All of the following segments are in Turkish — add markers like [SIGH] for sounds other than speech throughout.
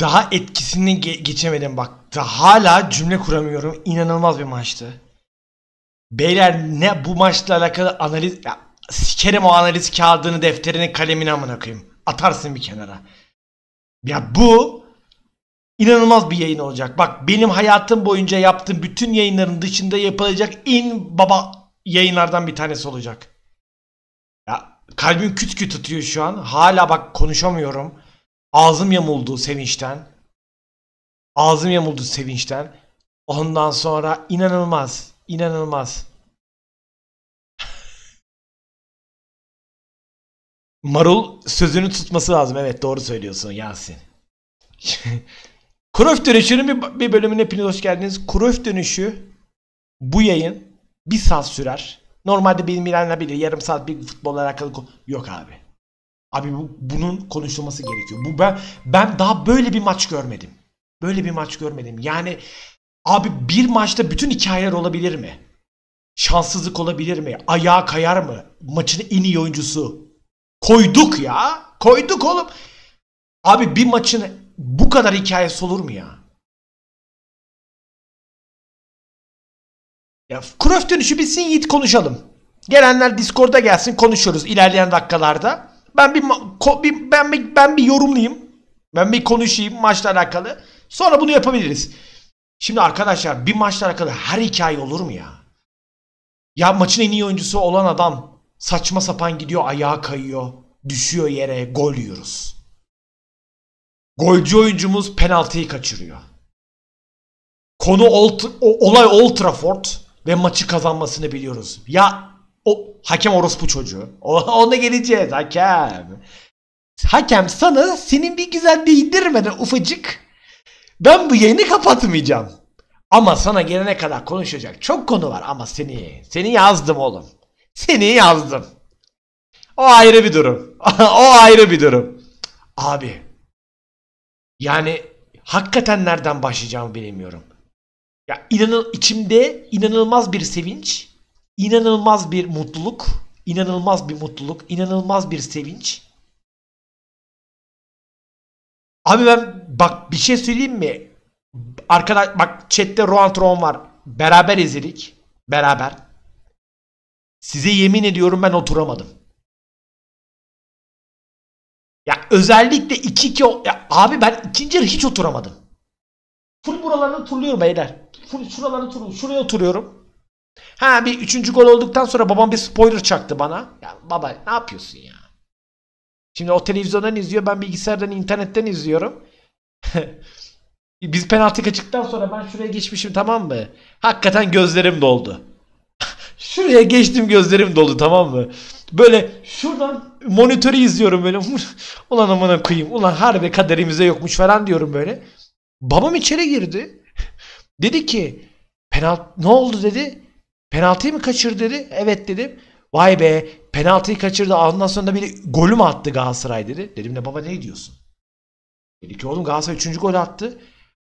daha etkisini ge- geçemedim bak. Daha hala cümle kuramıyorum. İnanılmaz bir maçtı. Beyler ne bu maçla alakalı analiz ya, sikerim o analiz kağıdını defterini kalemini amına koyayım. Atarsın bir kenara. Ya bu inanılmaz bir yayın olacak. Bak benim hayatım boyunca yaptığım bütün yayınların dışında yapılacak en baba yayınlardan bir tanesi olacak. Ya kalbim küt küt tutuyor şu an. Hala bak konuşamıyorum. Ağzım yamuldu sevinçten. Ağzım yamuldu sevinçten. Ondan sonra inanılmaz. inanılmaz. [LAUGHS] Marul sözünü tutması lazım. Evet doğru söylüyorsun Yasin. [LAUGHS] Kuröf dönüşünün bir, bir bölümüne hepiniz hoş geldiniz. Kuröf dönüşü bu yayın bir saat sürer. Normalde benim bilenler bilir yarım saat bir futbolla alakalı yok abi. Abi bu, bunun konuşulması gerekiyor. Bu ben ben daha böyle bir maç görmedim. Böyle bir maç görmedim. Yani abi bir maçta bütün hikayeler olabilir mi? Şanssızlık olabilir mi? Ayağa kayar mı? Maçın en iyi oyuncusu. Koyduk ya. Koyduk oğlum. Abi bir maçın bu kadar hikayesi olur mu ya? Ya Cruyff dönüşü bitsin Yiğit konuşalım. Gelenler Discord'a gelsin konuşuruz ilerleyen dakikalarda. Ben bir, bir ben bir, ben bir yorumlayayım. Ben bir konuşayım maçla alakalı. Sonra bunu yapabiliriz. Şimdi arkadaşlar bir maçla alakalı her hikaye olur mu ya? Ya maçın en iyi oyuncusu olan adam saçma sapan gidiyor ayağa kayıyor. Düşüyor yere gol yiyoruz. Golcü oyuncumuz penaltıyı kaçırıyor. Konu Old, olay Old Trafford ve maçı kazanmasını biliyoruz. Ya o hakem orospu çocuğu. O, [LAUGHS] ona geleceğiz hakem. Hakem sana senin bir güzel değdirmeden ufacık ben bu yayını kapatmayacağım. Ama sana gelene kadar konuşacak çok konu var ama seni seni yazdım oğlum. Seni yazdım. O ayrı bir durum. [LAUGHS] o ayrı bir durum. Abi yani hakikaten nereden başlayacağımı bilemiyorum. Ya inanıl içimde inanılmaz bir sevinç, inanılmaz bir mutluluk, inanılmaz bir mutluluk, inanılmaz bir sevinç. Abi ben bak bir şey söyleyeyim mi? Arkadaş bak chatte Rohan Tron var. Beraber izledik. Beraber. Size yemin ediyorum ben oturamadım. Ya özellikle 2-2 o- ya abi ben ikinci yarı hiç oturamadım. Full buralarını turluyorum beyler. Full şuralarını turluyorum. Şuraya oturuyorum. Ha bir üçüncü gol olduktan sonra babam bir spoiler çaktı bana. Ya baba ne yapıyorsun ya? Şimdi o televizyondan izliyor ben bilgisayardan internetten izliyorum. [LAUGHS] Biz penaltı kaçtıktan sonra ben şuraya geçmişim tamam mı? Hakikaten gözlerim doldu. [LAUGHS] Şuraya geçtim gözlerim doldu tamam mı? Böyle şuradan monitörü izliyorum böyle. [LAUGHS] Ulan amına koyayım. Ulan harbi kaderimize yokmuş falan diyorum böyle. Babam içeri girdi. Dedi ki penaltı ne oldu dedi. Penaltıyı mı kaçırdı dedi. Evet dedim. Vay be penaltıyı kaçırdı. Ondan sonra da bir golü mü attı Galatasaray dedi. Dedim ne baba ne diyorsun? Dedi ki oğlum Galatasaray 3. gol attı.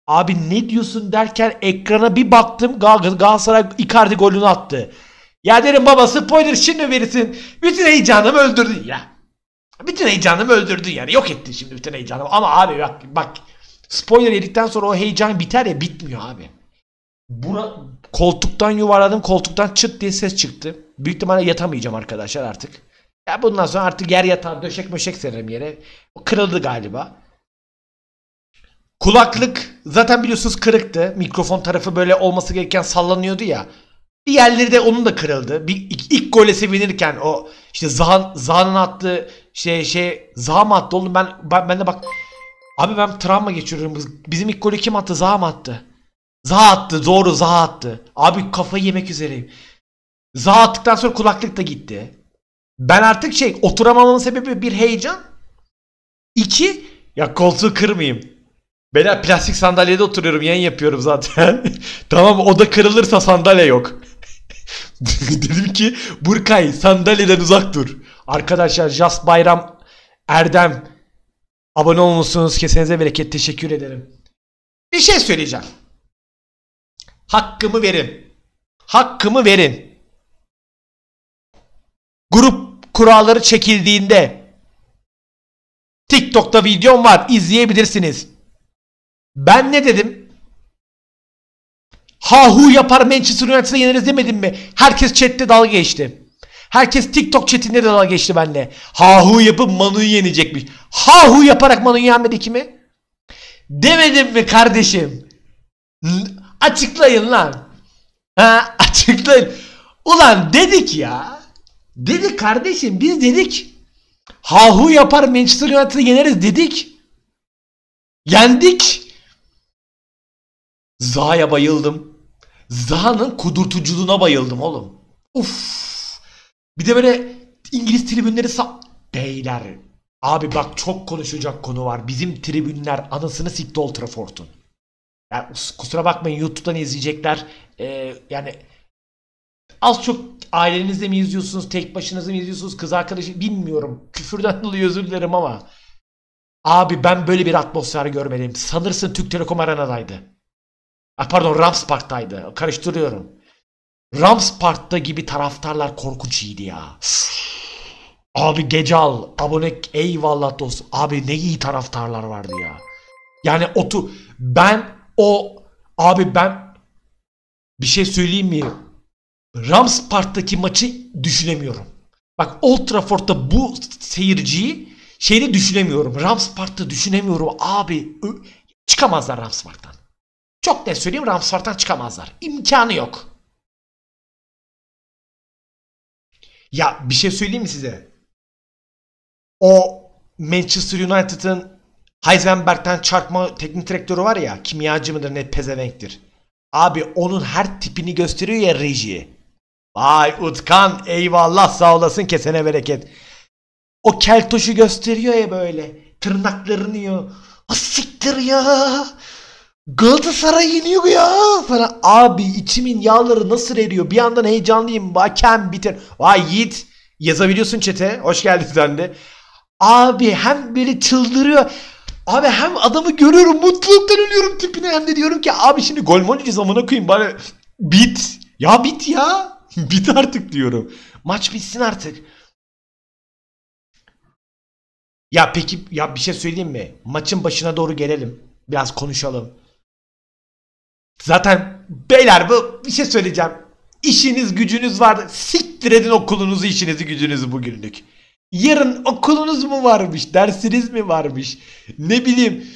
Abi ne diyorsun derken ekrana bir baktım Gal- Galatasaray Icardi golünü attı. Ya derim baba spoiler şimdi verirsin. Bütün heyecanımı öldürdün ya. Bütün heyecanımı öldürdün yani. Yok ettin şimdi bütün heyecanımı. Ama abi bak bak spoiler yedikten sonra o heyecan biter ya bitmiyor abi. Bura, koltuktan yuvarladım koltuktan çıt diye ses çıktı. Büyük ihtimalle yatamayacağım arkadaşlar artık. Ya bundan sonra artık yer yatağı döşek möşek sererim yere. O kırıldı galiba. Kulaklık zaten biliyorsunuz kırıktı. Mikrofon tarafı böyle olması gereken sallanıyordu ya. Bir yerleri de onun da kırıldı. Bir ilk, ilk gole sevinirken o işte Zahan Zahan'ın attığı şey şey Zaha mı attı oğlum ben, ben ben de bak Abi ben travma geçiriyorum. Biz- Bizim ilk golü kim attı? Zaha mı attı? Zaha attı. Doğru Zaha attı. Abi kafayı yemek üzereyim. Zaha attıktan sonra kulaklık da gitti. Ben artık şey oturamamamın sebebi bir heyecan. İki ya koltuğu kırmayayım. Beyler plastik sandalyede oturuyorum yayın yapıyorum zaten. [LAUGHS] tamam o da kırılırsa sandalye yok. [LAUGHS] Dedim ki Burkay sandalyeden uzak dur. Arkadaşlar Jas Bayram Erdem abone olmuşsunuz. Kesenize bereket teşekkür ederim. Bir şey söyleyeceğim. Hakkımı verin. Hakkımı verin. Grup kuralları çekildiğinde TikTok'ta videom var izleyebilirsiniz. Ben ne dedim? Hahu yapar Manchester United'a yeneriz demedim mi? Herkes chatte dalga geçti. Herkes TikTok chatinde de dalga geçti benimle. Hahu yapıp Manu'yu yenecekmiş. Hahu yaparak Manu'yu yenmedi kimi? Demedim mi kardeşim? Açıklayın lan. Ha, [LAUGHS] açıklayın. Ulan dedik ya. Dedik kardeşim biz dedik. Hahu yapar Manchester United'ı yeneriz dedik. Yendik. Zaha'ya bayıldım. Zaha'nın kudurtuculuğuna bayıldım oğlum. Uf. Bir de böyle İngiliz tribünleri sa... Beyler. Abi bak çok konuşacak konu var. Bizim tribünler anasını sikti Old Trafford'un. Yani kusura bakmayın YouTube'dan izleyecekler. Ee, yani az çok ailenizle mi izliyorsunuz, tek başınıza mı izliyorsunuz, kız arkadaşı bilmiyorum. Küfürden [LAUGHS] dolayı özür dilerim ama. Abi ben böyle bir atmosfer görmedim. Sanırsın Türk Telekom Arena'daydı. Ah, pardon Rams Park'taydı. Karıştırıyorum. Rams Park'ta gibi taraftarlar korkunç iyiydi ya. [SIGHS] Abi gece al. Abone eyvallah dostum. Abi ne iyi taraftarlar vardı ya. Yani otu ben o abi ben bir şey söyleyeyim mi? Rams Park'taki maçı düşünemiyorum. Bak Old Trafford'da bu seyirciyi şeyde düşünemiyorum. Rams Park'ta düşünemiyorum. Abi çıkamazlar Rams Park'tan. Çok ne söyleyeyim Rams Park'tan çıkamazlar. İmkanı yok. Ya bir şey söyleyeyim mi size? O Manchester United'ın Heisenberg'ten çarpma teknik direktörü var ya kimyacı mıdır ne pezevenktir. Abi onun her tipini gösteriyor ya reji. Vay Utkan eyvallah sağ olasın kesene bereket. O keltoşu gösteriyor ya böyle. Tırnaklarını yiyor. Asiktir ya. Galatasaray yeniyor ya falan. Abi içimin yağları nasıl eriyor? Bir yandan heyecanlıyım. Hakem biter. Vay Yiğit. Yazabiliyorsun çete. Hoş geldin sen de. Abi hem böyle çıldırıyor. Abi hem adamı görüyorum mutluluktan ölüyorum tipine hem de diyorum ki abi şimdi gol mol yiyeceğiz amına koyayım bari bit. Ya bit ya. [LAUGHS] bit artık diyorum. Maç bitsin artık. Ya peki ya bir şey söyleyeyim mi? Maçın başına doğru gelelim. Biraz konuşalım. Zaten beyler bu bir şey söyleyeceğim. İşiniz gücünüz var. Siktir edin okulunuzu işinizi gücünüzü bugünlük. Yarın okulunuz mu varmış? Dersiniz mi varmış? Ne bileyim.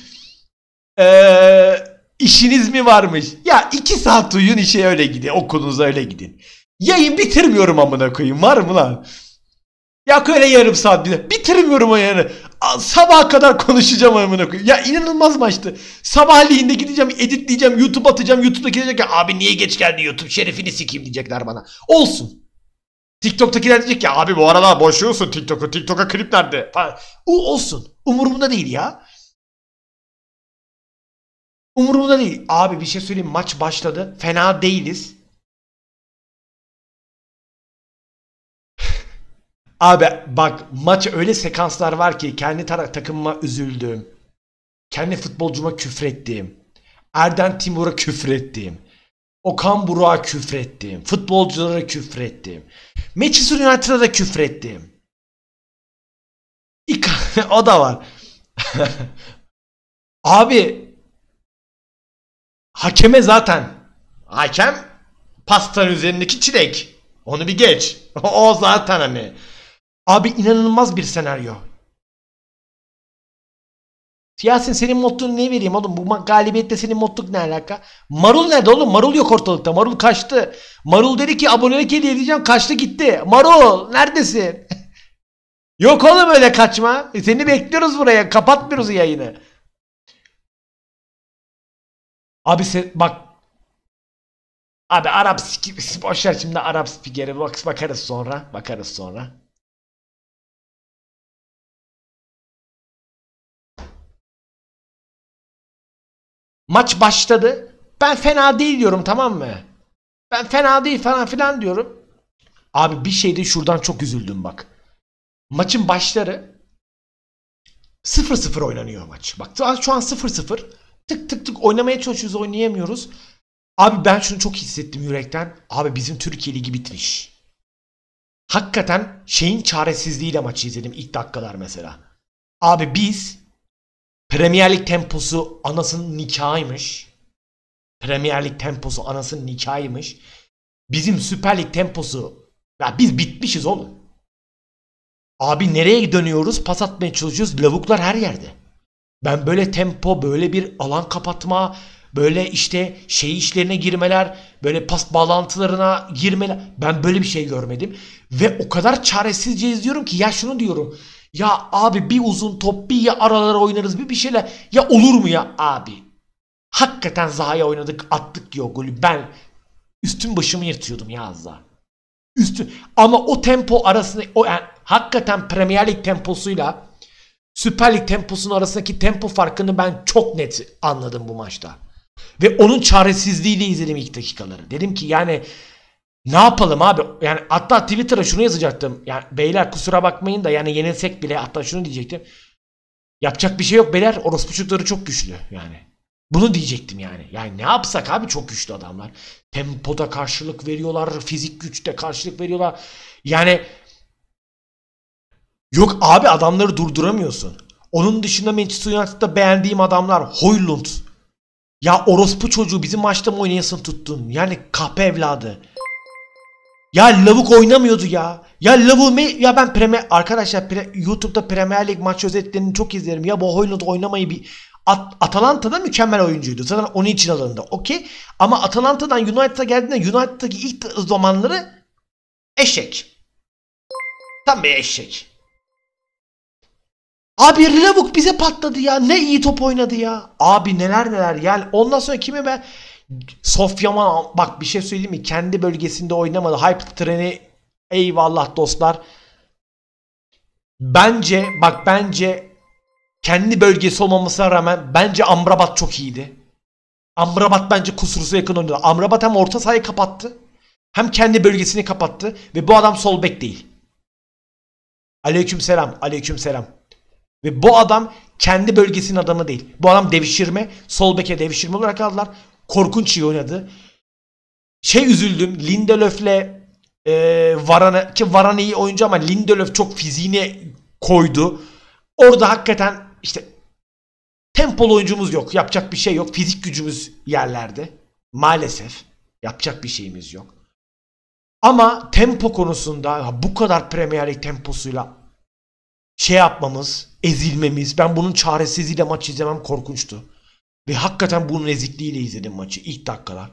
Ee, işiniz mi varmış? Ya iki saat uyuyun işe öyle gidin. Okulunuza öyle gidin. Yayın bitirmiyorum amına koyayım. Var mı lan? Ya öyle yarım saat bile. Bitirmiyorum o yani. Sabaha kadar konuşacağım amına koyayım. Ya inanılmaz maçtı. Sabahleyin de gideceğim editleyeceğim YouTube atacağım. YouTube'da gelecek ya abi niye geç geldi YouTube şerefini sikeyim diyecekler bana. Olsun. TikTok'takiler diyecek ya abi bu aralar boşuyorsun TikTok'u. TikTok'a klip nerede? O olsun. Umurumda değil ya. Umurumda değil. Abi bir şey söyleyeyim maç başladı. Fena değiliz. [LAUGHS] Abi bak maç öyle sekanslar var ki kendi taraf takımıma üzüldüm. Kendi futbolcuma küfrettim. Erden Timur'a küfrettim. Okan Burak'a küfrettim. Futbolculara küfrettim. Manchester United'a da küfrettim. [LAUGHS] o da var. [LAUGHS] Abi hakeme zaten hakem pastanın üzerindeki çilek. Onu bir geç. [LAUGHS] o zaten hani Abi inanılmaz bir senaryo. Yasin senin mottonu ne vereyim oğlum? Bu galibiyette senin motluk ne alaka? Marul nerede oğlum? Marul yok ortalıkta. Marul kaçtı. Marul dedi ki abonelik hediye edeceğim. Kaçtı gitti. Marul neredesin? [LAUGHS] yok oğlum öyle kaçma. E, seni bekliyoruz buraya. Kapatmıyoruz yayını. Abi sen bak Abi Arap [LAUGHS] boşver şimdi Arap spikeri bak bakarız sonra. Bakarız sonra. Maç başladı. Ben fena değil diyorum tamam mı? Ben fena değil falan filan diyorum. Abi bir şeyde şuradan çok üzüldüm bak. Maçın başları 0-0 oynanıyor maç. Bak şu an 0-0. Tık tık tık oynamaya çalışıyoruz oynayamıyoruz. Abi ben şunu çok hissettim yürekten. Abi bizim Türkiye Ligi bitmiş. Hakikaten şeyin çaresizliğiyle maçı izledim ilk dakikalar mesela. Abi biz Premier Lig temposu anasının nikahıymış. Premier Lig temposu anasının nikahıymış. Bizim Süper Lig temposu ya biz bitmişiz oğlum. Abi nereye dönüyoruz? Pas atmaya çalışıyoruz. Lavuklar her yerde. Ben böyle tempo, böyle bir alan kapatma, böyle işte şey işlerine girmeler, böyle pas bağlantılarına girmeler. Ben böyle bir şey görmedim. Ve o kadar çaresizce izliyorum ki ya şunu diyorum. Ya abi bir uzun top bir ya aralara oynarız bir bir şeyler. Ya olur mu ya abi? Hakikaten Zaha'ya oynadık attık diyor golü. Ben üstüm başımı yırtıyordum ya az daha. Üstü ama o tempo arasında o yani hakikaten Premier Lig temposuyla Süper Lig temposunun arasındaki tempo farkını ben çok net anladım bu maçta. Ve onun çaresizliğiyle izledim ilk dakikaları. Dedim ki yani ne yapalım abi? Yani hatta Twitter'a şunu yazacaktım. Yani beyler kusura bakmayın da yani yenilsek bile hatta şunu diyecektim. Yapacak bir şey yok beyler. Orospu çocukları çok güçlü yani. Bunu diyecektim yani. Yani ne yapsak abi çok güçlü adamlar. Tempoda karşılık veriyorlar. Fizik güçte karşılık veriyorlar. Yani yok abi adamları durduramıyorsun. Onun dışında Manchester United'da beğendiğim adamlar Hoylund. Ya orospu çocuğu bizim maçta mı oynayasın tuttun? Yani kahpe evladı. Ya lavuk oynamıyordu ya. Ya lavuğu ya ben Premier arkadaşlar pre, YouTube'da Premier Lig maç özetlerini çok izlerim. Ya bu Hoyland oynamayı bir At Atalanta'da mükemmel oyuncuydu. Zaten onun için alındı. Okey. Ama Atalanta'dan United'a geldiğinde United'daki ilk zamanları eşek. Tam bir eşek. Abi Lavuk bize patladı ya. Ne iyi top oynadı ya. Abi neler neler. Yani ondan sonra kimi ben Sofyaman bak bir şey söyleyeyim mi? Kendi bölgesinde oynamadı. Hype treni eyvallah dostlar. Bence bak bence kendi bölgesi olmamasına rağmen bence Amrabat çok iyiydi. Amrabat bence kusursuz yakın oynadı. Amrabat hem orta sahayı kapattı. Hem kendi bölgesini kapattı. Ve bu adam sol bek değil. Aleyküm selam. Aleyküm selam. Ve bu adam kendi bölgesinin adamı değil. Bu adam devşirme. Sol beke devşirme olarak aldılar. Korkunç iyi oynadı. Şey üzüldüm. Lindelöf'le e, Varane ki Varane iyi oyuncu ama Lindelöf çok fiziğini koydu. Orada hakikaten işte tempolu oyuncumuz yok. Yapacak bir şey yok. Fizik gücümüz yerlerde. Maalesef yapacak bir şeyimiz yok. Ama tempo konusunda bu kadar Premier Lig temposuyla şey yapmamız, ezilmemiz, ben bunun çaresizliğiyle maç izlemem korkunçtu. Ve hakikaten bunun ezikliğiyle izledim maçı ilk dakikalar.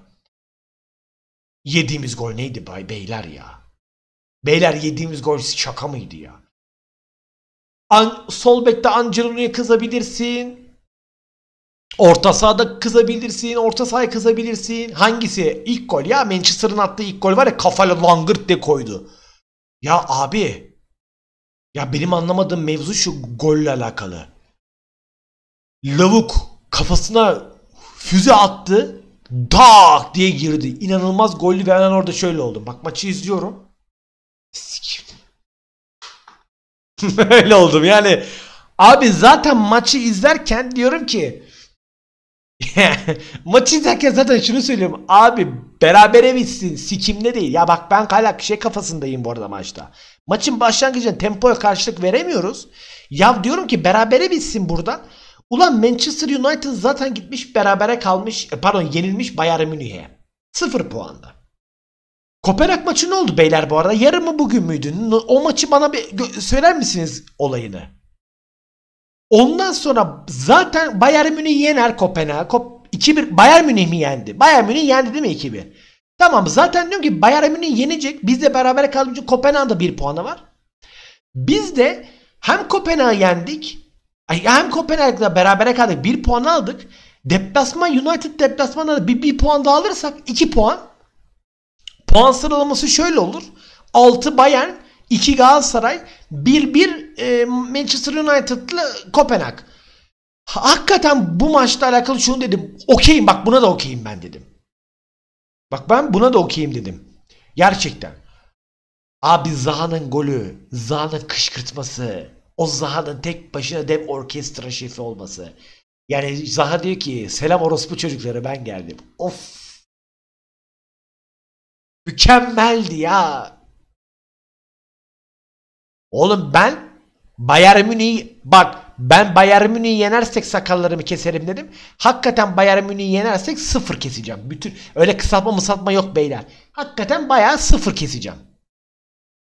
Yediğimiz gol neydi bay beyler ya? Beyler yediğimiz gol şaka mıydı ya? An sol bekte Angelino'ya kızabilirsin. Orta sahada kızabilirsin. Orta sahaya kızabilirsin. Hangisi? İlk gol ya. Manchester'ın attığı ilk gol var ya kafayla langırt de koydu. Ya abi. Ya benim anlamadığım mevzu şu golle alakalı. Lavuk kafasına füze attı. Tak diye girdi. İnanılmaz gollü ve ben orada şöyle oldum. Bak maçı izliyorum. [LAUGHS] Öyle oldum yani. Abi zaten maçı izlerken diyorum ki [LAUGHS] maçı izlerken zaten şunu söylüyorum. Abi berabere bitsin. Sikimde değil. Ya bak ben kalak şey kafasındayım bu arada maçta. Maçın başlangıcında tempoya karşılık veremiyoruz. Ya diyorum ki berabere bitsin buradan. Ulan Manchester United zaten gitmiş berabere kalmış. E, pardon yenilmiş Bayern Münih'e. Sıfır puanda. Kopenhag maçı ne oldu beyler bu arada? Yarın mı bugün müydü? O maçı bana bir söyler misiniz olayını? Ondan sonra zaten Bayern Münih yener Kopenhag. Kop 2-1 Bayern Münih mi yendi? Bayern Münih yendi değil mi 2-1? Tamam zaten diyorum ki Bayern Münih yenecek. Biz de beraber kalınca Kopenhag'da bir puanı var. Biz de hem Kopenhag'ı yendik hem Kopenhag'da berabere kaldık. Bir puan aldık. Deplasman United deplasmanında da bir, bir puan daha alırsak iki puan. Puan sıralaması şöyle olur. 6 Bayern, 2 Galatasaray, 1-1 e, Manchester United'la Kopenhag. Hakikaten bu maçla alakalı şunu dedim. Okeyim bak buna da okeyim ben dedim. Bak ben buna da okeyim dedim. Gerçekten. Abi Zaha'nın golü, Zaha'nın kışkırtması, o Zaha'nın tek başına dev orkestra şefi olması. Yani Zaha diyor ki selam orospu çocukları ben geldim. Of. Mükemmeldi ya. Oğlum ben Bayern Münih bak ben Bayern Münih'i yenersek sakallarımı keserim dedim. Hakikaten Bayern Münih'i yenersek sıfır keseceğim. Bütün öyle kısaltma mısatma yok beyler. Hakikaten bayağı sıfır keseceğim.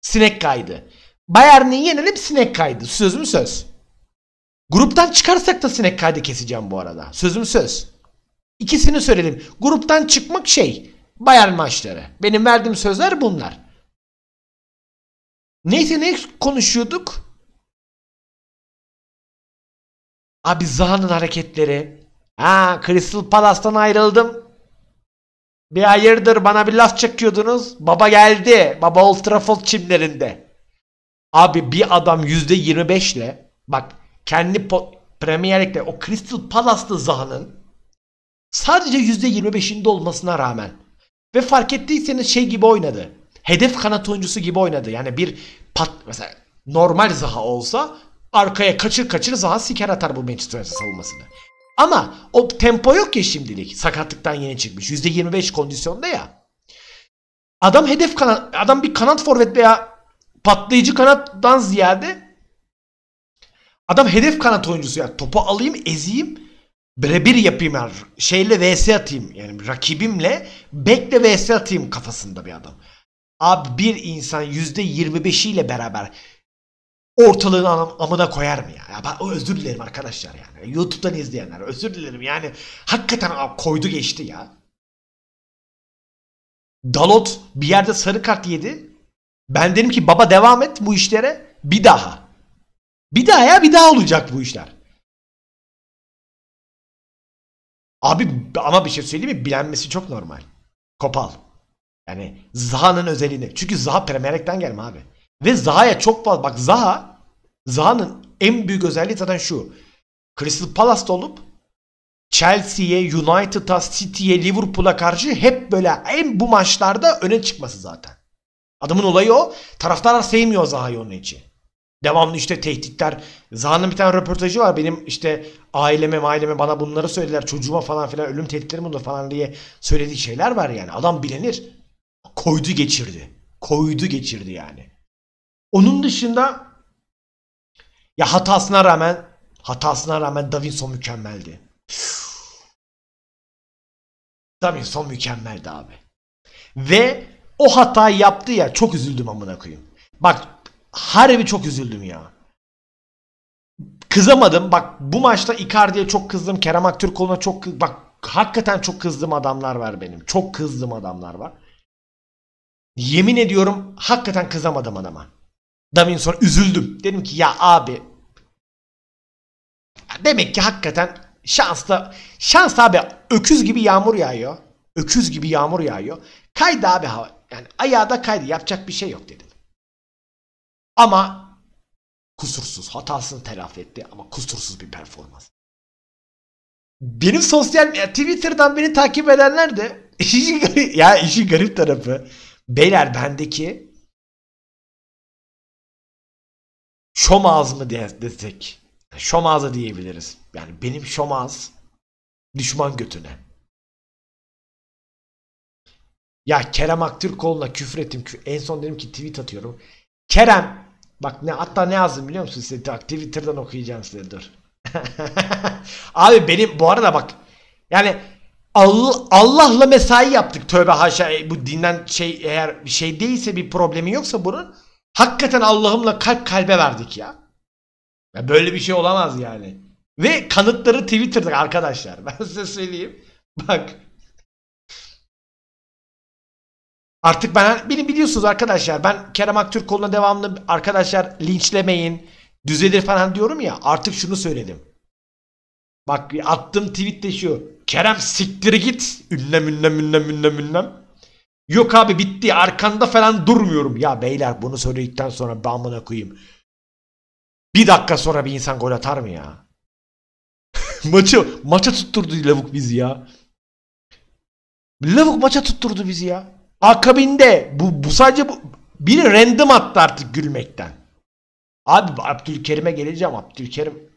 Sinek kaydı. Bayern'i yenelim sinek kaydı. Sözüm söz. Gruptan çıkarsak da sinek kaydı keseceğim bu arada. Sözüm söz. İkisini söyledim. Gruptan çıkmak şey. Bayern maçları. Benim verdiğim sözler bunlar. Neyse ne konuşuyorduk? Abi Zaha'nın hareketleri. Ha Crystal Palace'tan ayrıldım. Bir hayırdır bana bir laf çekiyordunuz. Baba geldi. Baba Old Trafford çimlerinde. Abi bir adam %25 ile bak kendi Premier Lig'de o Crystal Palace'lı Zaha'nın sadece %25'inde olmasına rağmen ve fark ettiyseniz şey gibi oynadı. Hedef kanat oyuncusu gibi oynadı. Yani bir pat mesela normal Zaha olsa arkaya kaçır kaçır Zaha siker atar bu Manchester United savunmasını. Ama o tempo yok ya şimdilik. Sakatlıktan yeni çıkmış. %25 kondisyonda ya. Adam hedef kanat, adam bir kanat forvet veya patlayıcı kanattan ziyade adam hedef kanat oyuncusu ya. Topu alayım, ezeyim, birebir yapayım yani. Şeyle vs atayım. Yani rakibimle bekle vs atayım kafasında bir adam. Abi bir insan %25'iyle beraber ortalığın am- amına koyar mı ya? ya ben özür dilerim arkadaşlar yani. YouTube'dan izleyenler özür dilerim yani. Hakikaten abi koydu geçti ya. Dalot bir yerde sarı kart yedi. Ben dedim ki baba devam et bu işlere. Bir daha. Bir daha ya bir daha olacak bu işler. Abi ama bir şey söyleyeyim mi? Bilenmesi çok normal. Kopal. Yani Zaha'nın özelliğini. Çünkü Zaha Premier Lig'den gelme abi. Ve Zaha'ya çok fazla bak Zaha Zaha'nın en büyük özelliği zaten şu. Crystal Palace'da olup Chelsea'ye, United'a, City'ye, Liverpool'a karşı hep böyle en bu maçlarda öne çıkması zaten. Adamın olayı o. Taraftarlar sevmiyor Zaha'yı onun için. Devamlı işte tehditler. Zaha'nın bir tane röportajı var. Benim işte aileme aileme bana bunları söylediler. Çocuğuma falan filan ölüm tehditleri bunlar falan diye söylediği şeyler var yani. Adam bilenir. Koydu geçirdi. Koydu geçirdi yani. Onun dışında ya hatasına rağmen hatasına rağmen Davinson mükemmeldi. Davinson mükemmeldi abi. Ve o hatayı yaptı ya çok üzüldüm amına koyayım. Bak harbi çok üzüldüm ya. Kızamadım. Bak bu maçta Icardi'ye çok kızdım. Kerem Aktürkoğlu'na çok kız- bak hakikaten çok kızdığım adamlar var benim. Çok kızdığım adamlar var. Yemin ediyorum hakikaten kızamadım adama. Davinson üzüldüm. Dedim ki ya abi demek ki hakikaten şansla şans abi öküz gibi yağmur yağıyor. Öküz gibi yağmur yağıyor. Kaydı abi hava. Yani ayağı da kaydı. Yapacak bir şey yok dedim. Ama kusursuz. Hatasını telafi etti ama kusursuz bir performans. Benim sosyal ya Twitter'dan beni takip edenler de [LAUGHS] garip, ya işin garip tarafı beyler bendeki şom ağzı mı de- desek şom ağzı diyebiliriz. Yani benim şom ağız düşman götüne. Ya Kerem Aktürkoğlu'na küfür ettim. Kü- En son dedim ki tweet atıyorum. Kerem bak ne hatta ne yazdım biliyor musun size? Bak, Twitter'dan okuyacağım size dur. [LAUGHS] Abi benim bu arada bak yani Allah, Allah'la mesai yaptık tövbe haşa E, bu dinden şey eğer bir şey değilse bir problemi yoksa bunun hakikaten Allah'ımla kalp kalbe verdik ya. ya böyle bir şey olamaz yani. Ve kanıtları Twitter'da arkadaşlar. [LAUGHS] Ben size söyleyeyim. Bak. Artık ben beni biliyorsunuz arkadaşlar. Ben Kerem Aktürkoğlu'na devamlı arkadaşlar linçlemeyin. Düzelir falan diyorum ya. Artık şunu söyledim. Bak attığım tweet de şu. Kerem siktir git. Ünlem ünlem ünlem ünlem ünlem. Yok abi bitti. Arkanda falan durmuyorum. Ya beyler bunu söyledikten sonra ben amına koyayım. Bir dakika sonra bir insan gol atar mı ya? [LAUGHS] Maçı maça tutturdu lavuk bizi ya. Lavuk maça tutturdu bizi ya. Akabinde bu, bu sadece bu biri random attı artık gülmekten. Abi Abdülkerim'e geleceğim Abdülkerim.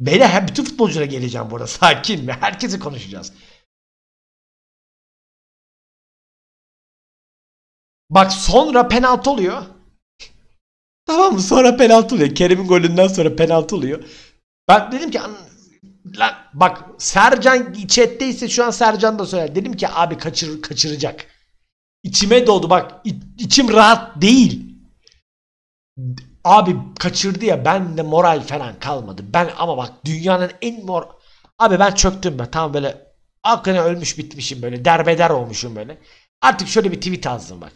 Beyler hem bütün futbolculara geleceğim burada [LAUGHS] sakin mi? Herkesi konuşacağız. Bak sonra penaltı oluyor. [LAUGHS] Tamam mı? Sonra penaltı oluyor. Kerem'in golünden sonra penaltı oluyor. Ben dedim ki lan bak Sercan chatteyse şu an Sercan da söyler. Dedim ki abi kaçır, kaçıracak. İçime doğdu bak içim rahat değil. Abi kaçırdı ya ben de moral falan kalmadı. Ben ama bak dünyanın en mor... Abi ben çöktüm ben tam böyle aklına ölmüş bitmişim böyle derbeder olmuşum böyle. Artık şöyle bir tweet yazdım bak.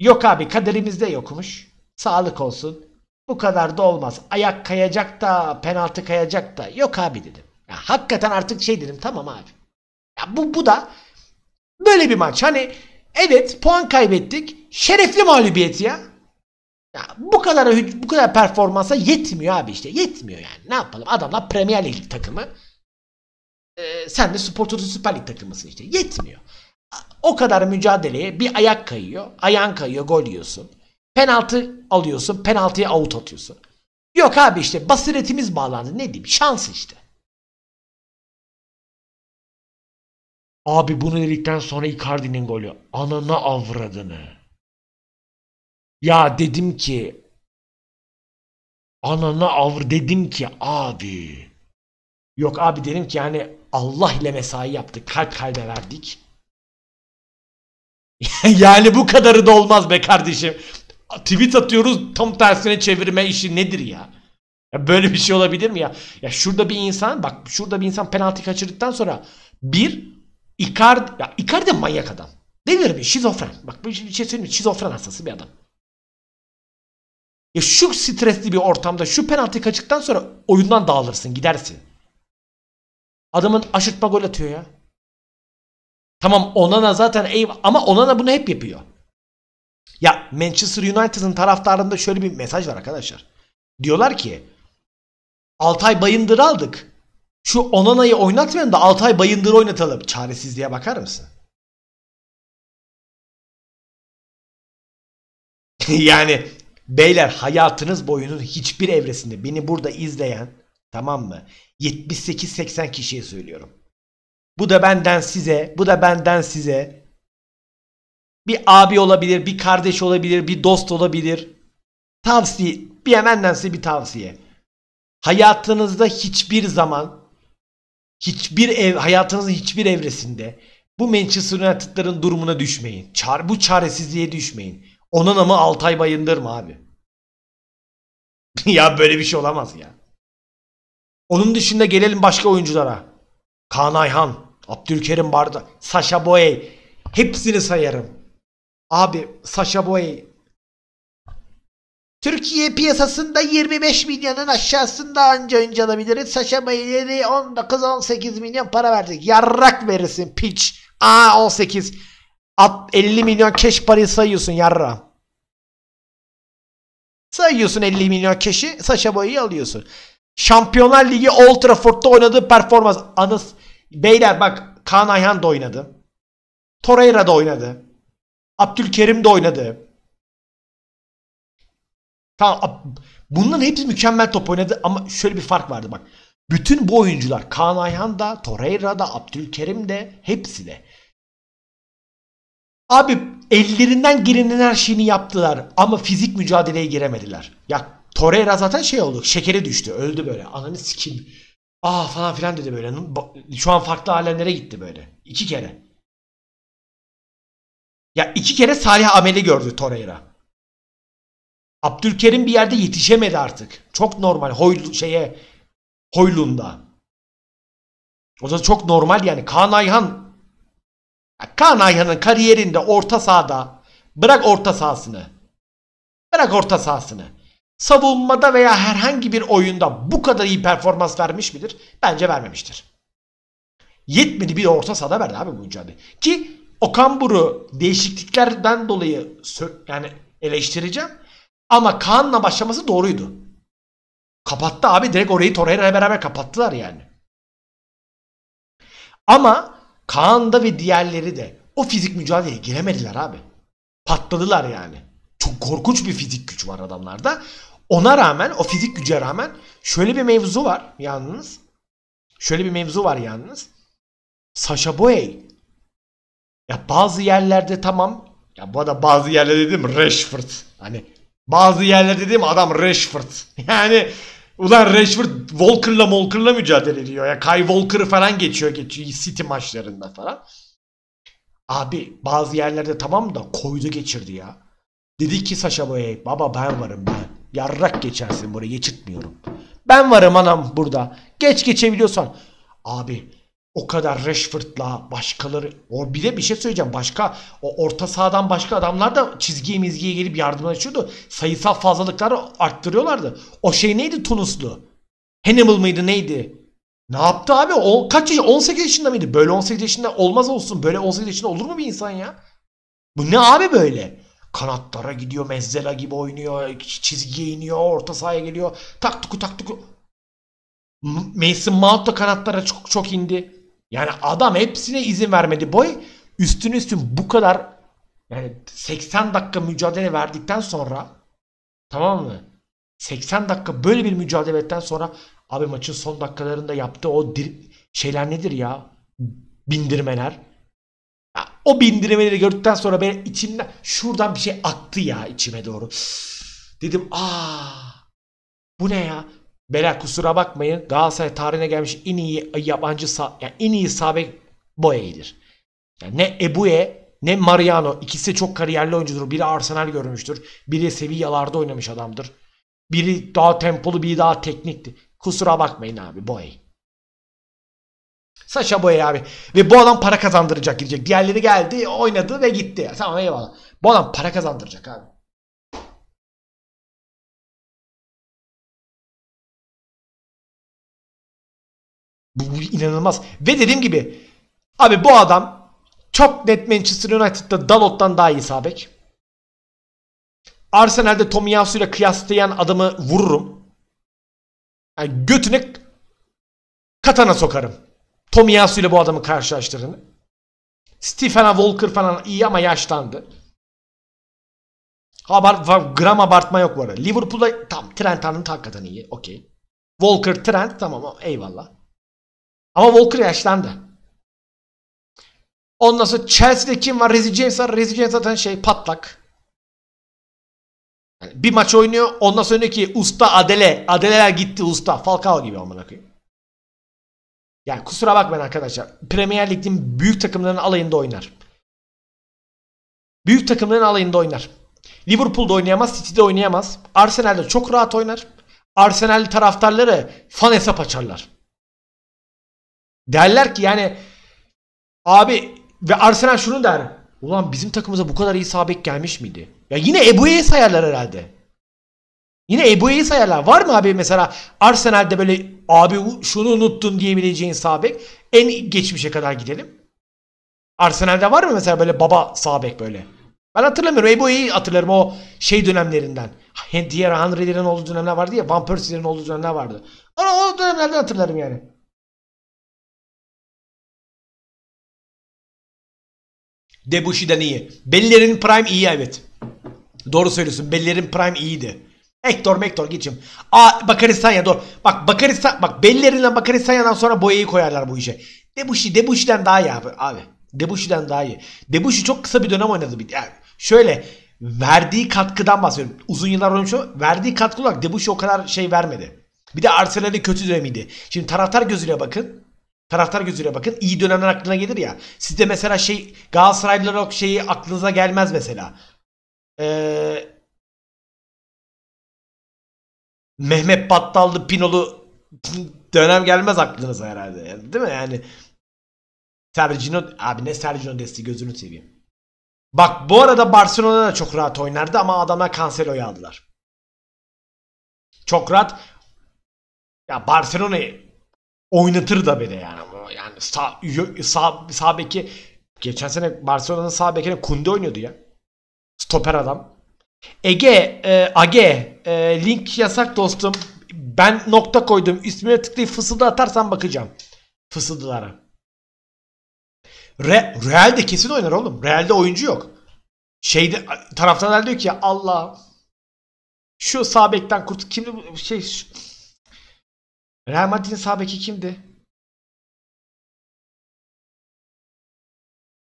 Yok abi kaderimizde yokmuş. Sağlık olsun. Bu kadar da olmaz. Ayak kayacak da penaltı kayacak da. Yok abi dedim. Ya, hakikaten artık şey dedim tamam abi. Ya bu, bu da böyle bir maç. Hani evet puan kaybettik. Şerefli mağlubiyet ya. Ya bu kadar bu kadar performansa yetmiyor abi işte. Yetmiyor yani. Ne yapalım? Adamlar Premier Lig takımı. Ee, sen de Spor Toto Süper Lig takımısın işte. Yetmiyor. O kadar mücadeleye bir ayak kayıyor. Ayağın kayıyor, gol yiyorsun. Penaltı alıyorsun, penaltıya out atıyorsun. Yok abi işte basiretimiz bağlandı. Ne diyeyim? Şans işte. Abi bunu dedikten sonra Icardi'nin golü. Ananı avradını. Ya dedim ki ananı avr dedim ki abi. Yok abi dedim ki yani Allah ile mesai yaptık. Kalp kalbe verdik. [LAUGHS] yani bu kadarı da olmaz be kardeşim. Tweet atıyoruz tam tersine çevirme işi nedir ya? ya? Böyle bir şey olabilir mi ya? Ya şurada bir insan bak şurada bir insan penaltı kaçırdıktan sonra bir Icardi ya Icardi manyak adam. Denir mi? Şizofren. Bak bir şey söyleyeyim mi? Şizofren hastası bir adam. Ya şu stresli bir ortamda şu penaltı kaçtıktan sonra oyundan dağılırsın gidersin. Adamın aşırtma gol atıyor ya. Tamam Onana zaten eyvah ama Onana bunu hep yapıyor. Ya Manchester United'ın taraftarında şöyle bir mesaj var arkadaşlar. Diyorlar ki Altay Bayındır aldık. Şu Onana'yı oynatmayalım da Altay Bayındır oynatalım. Çaresizliğe bakar mısın? [LAUGHS] yani beyler hayatınız boyunun hiçbir evresinde beni burada izleyen tamam mı? 78-80 kişiye söylüyorum. Bu da benden size, bu da benden size. Bir abi olabilir, bir kardeş olabilir, bir dost olabilir. Tavsiye, bir benden size bir tavsiye. Hayatınızda hiçbir zaman hiçbir ev, hayatınızın hiçbir evresinde bu Manchester United'ların durumuna düşmeyin. Çar, bu çaresizliğe düşmeyin. Onun ama Altay Bayındır mı abi? [LAUGHS] ya böyle bir şey olamaz ya. Onun dışında gelelim başka oyunculara. Kaan Ayhan, Abdülkerim Barda, Sasha Boye. Hepsini sayarım. Abi Sasha Boye Türkiye piyasasında 25 milyonun aşağısında anca oyuncu alabiliriz. Sasha Boye'leri 19-18 milyon para verdik. Yarrak verirsin piç. Aa 18. 50 milyon keş parayı sayıyorsun yarra. Sayıyorsun 50 milyon keşi Sasha Boye'yi alıyorsun. Şampiyonlar Ligi Old Trafford'da oynadığı performans. Anız. Beyler bak Kaan Ayhan da oynadı. Torreira da oynadı. Abdülkerim de oynadı. Tamam. Bunların hepsi mükemmel top oynadı ama şöyle bir fark vardı bak. Bütün bu oyuncular Kaan Ayhan da, Torreira da, Abdülkerim de hepsi de. Abi ellerinden gelenin her şeyini yaptılar ama fizik mücadeleye giremediler. Ya Torreira zaten şey oldu. Şekeri düştü. Öldü böyle. Ananı sikim. Aa falan filan dedi böyle. Şu an farklı alemlere gitti böyle. İki kere. Ya iki kere Salih Amel'i gördü Torreira. Abdülkerim bir yerde yetişemedi artık. Çok normal. Hoy şeye Hoylun'da. O da çok normal yani. Kaan Ayhan Kaan Ayhan'ın kariyerinde orta sahada bırak orta sahasını. Bırak orta sahasını savunmada veya herhangi bir oyunda bu kadar iyi performans vermiş midir? Bence vermemiştir. Yetmedi bir orta sahada verdi abi bu mücadele. Ki Okan Buru değişikliklerden dolayı yani eleştireceğim. Ama Kaan'la başlaması doğruydu. Kapattı abi direkt orayı Torreira'ya beraber kapattılar yani. Ama Kaan da ve diğerleri de o fizik mücadeleye giremediler abi. Patladılar yani. Çok korkunç bir fizik güç var adamlarda. Ona rağmen o fizik güce rağmen şöyle bir mevzu var yalnız. Şöyle bir mevzu var yalnız. Sasha Boye ya bazı yerlerde tamam ya bu da bazı yerlerde dedim Rashford hani Bazı yerlerde dediğim adam Rashford. [LAUGHS] Yani ulan Rashford Walker'la Walker'la mücadele ediyor. Ya Kai Walker'ı falan geçiyor geçiyor City maçlarında falan. Abi bazı yerlerde tamam da koydu geçirdi ya. Dedi ki Sasha Boye baba ben varım ben. Yarrak geçersin buraya geçirtmiyorum. Ben varım anam burada. Geç geçebiliyorsan. Abi o kadar Rashford'la başkaları o bir de bir şey söyleyeceğim. Başka o orta sahadan başka adamlar da çizgiye mizgiye gelip yardımlaşıyordu. Sayısal fazlalıkları arttırıyorlardı. O şey neydi Tunuslu? Hannibal mıydı neydi? Ne yaptı abi? O, kaç yaş? 18 yaşında mıydı? Böyle 18 yaşında olmaz olsun. Böyle 18 yaşında olur mu bir insan ya? Bu ne abi böyle? Kanatlara gidiyor. Mezzela gibi oynuyor. Çizgiye iniyor. Orta sahaya geliyor. Tak tuku tak tuku. Mason Mount da kanatlara çok çok indi. Yani adam hepsine izin vermedi. Boy üstün üstün bu kadar yani 80 dakika mücadele verdikten sonra tamam mı? 80 dakika böyle bir mücadele verdikten sonra abi maçın son dakikalarında yaptığı o dir- şeyler nedir ya? Bindirmeler. Ya, o bindirmeleri gördükten sonra ben içimden şuradan bir şey aktı ya içime doğru. Dedim aa bu ne ya? Bela kusura bakmayın. Galatasaray tarihine gelmiş en iyi yabancı sağ, yani en iyi sağ bek Boye'dir. Yani ne Ebuye ne Mariano ikisi çok kariyerli oyuncudur. Biri Arsenal görmüştür. Biri Sevilla'larda oynamış adamdır. Biri daha tempolu, biri daha teknikti. Kusura bakmayın abi Boye. Saşa Boye abi. Ve bu adam para kazandıracak gidecek. Diğerleri geldi, oynadı ve gitti. Tamam eyvallah. Bu adam para kazandıracak abi. Bu, bu inanılmaz. Ve dediğim gibi abi bu adam çok net Manchester United'da Dalot'tan daha iyi sabek. Arsenal'de Tomiyasu ile kıyaslayan adamı vururum. Yani götüne katana sokarım. Tomiyasu ile bu adamı karşılaştırın. Stephen Walker falan iyi ama yaşlandı. Abart, gram abartma yok bu arada. Liverpool'da tam Trent Arnold hakikaten iyi. Okey. Walker Trent tamam eyvallah. Ama Walker yaşlandı. Ondan sonra Chelsea'de kim var? Rezzy James var. Rezzy James zaten şey patlak. Yani bir maç oynuyor. Ondan sonra ki usta Adele. Adeleler gitti usta. Falcao gibi amına koyayım. Yani kusura bakmayın arkadaşlar. Premier Lig'in büyük takımların alayında oynar. Büyük takımların alayında oynar. Liverpool'da oynayamaz, City'de oynayamaz. Arsenal'de çok rahat oynar. Arsenal taraftarları fan hesap açarlar. Derler ki yani abi ve Arsenal şunu der. Ulan bizim takımıza bu kadar iyi sabek gelmiş miydi? Ya yine Ebu'yu sayarlar herhalde. Yine Ebu'yu sayarlar. Var mı abi mesela Arsenal'de böyle abi şunu unuttun diyebileceğin sabek en geçmişe kadar gidelim. Arsenal'de var mı mesela böyle baba sabek böyle? Ben hatırlamıyorum. Ebu'yu hatırlarım o şey dönemlerinden. Diğer Henry'lerin olduğu dönemler vardı ya. Van Persie'lerin olduğu dönemler vardı. Ama o dönemlerden hatırlarım yani. Debushi'den iyi. Bellerin prime iyi evet. Doğru söylüyorsun. Bellerin prime iyiydi. Hector Mektor geçim. Aa Bakarisanya doğru. Bak Bakaristan bak Bellerin'le Bakarisanya'dan sonra boyayı koyarlar bu işe. Debushi Debushi'den daha iyi abi. abi. Debushi'den daha iyi. Debushi çok kısa bir dönem oynadı. Yani şöyle verdiği katkıdan bahsediyorum. Uzun yıllar oynamış verdiği katkı olarak Debushi o kadar şey vermedi. Bir de Arsenal'in kötü dönemiydi. Şimdi taraftar gözüyle bakın. Taraftar gözüyle bakın. İyi dönemler aklına gelir ya. Sizde mesela şey Galatasaraylılar o şeyi aklınıza gelmez mesela. Ee, Mehmet Battallı Pinolu dönem gelmez aklınıza herhalde. Değil mi yani? Sergino abi ne Sergino desteği gözünü seveyim. Bak bu arada Barcelona'da da çok rahat oynardı ama adama Cancelo'yu aldılar. Çok rahat. Ya Barcelona'yı oynatır da beni yani. Yani sağ, sağ, sağ beki geçen sene Barcelona'nın sağ bekine Kunde oynuyordu ya. Stoper adam. Ege, e, Age, e, link yasak dostum. Ben nokta koydum. İsmine tıklayıp fısıldı atarsan bakacağım. Fısıldılara. Re, Real'de kesin oynar oğlum. Real'de oyuncu yok. Şeyde taraftarlar diyor ki Allah şu sağ bekten kurt kimdi şey şu, Real Madrid'in sağ beki kimdi?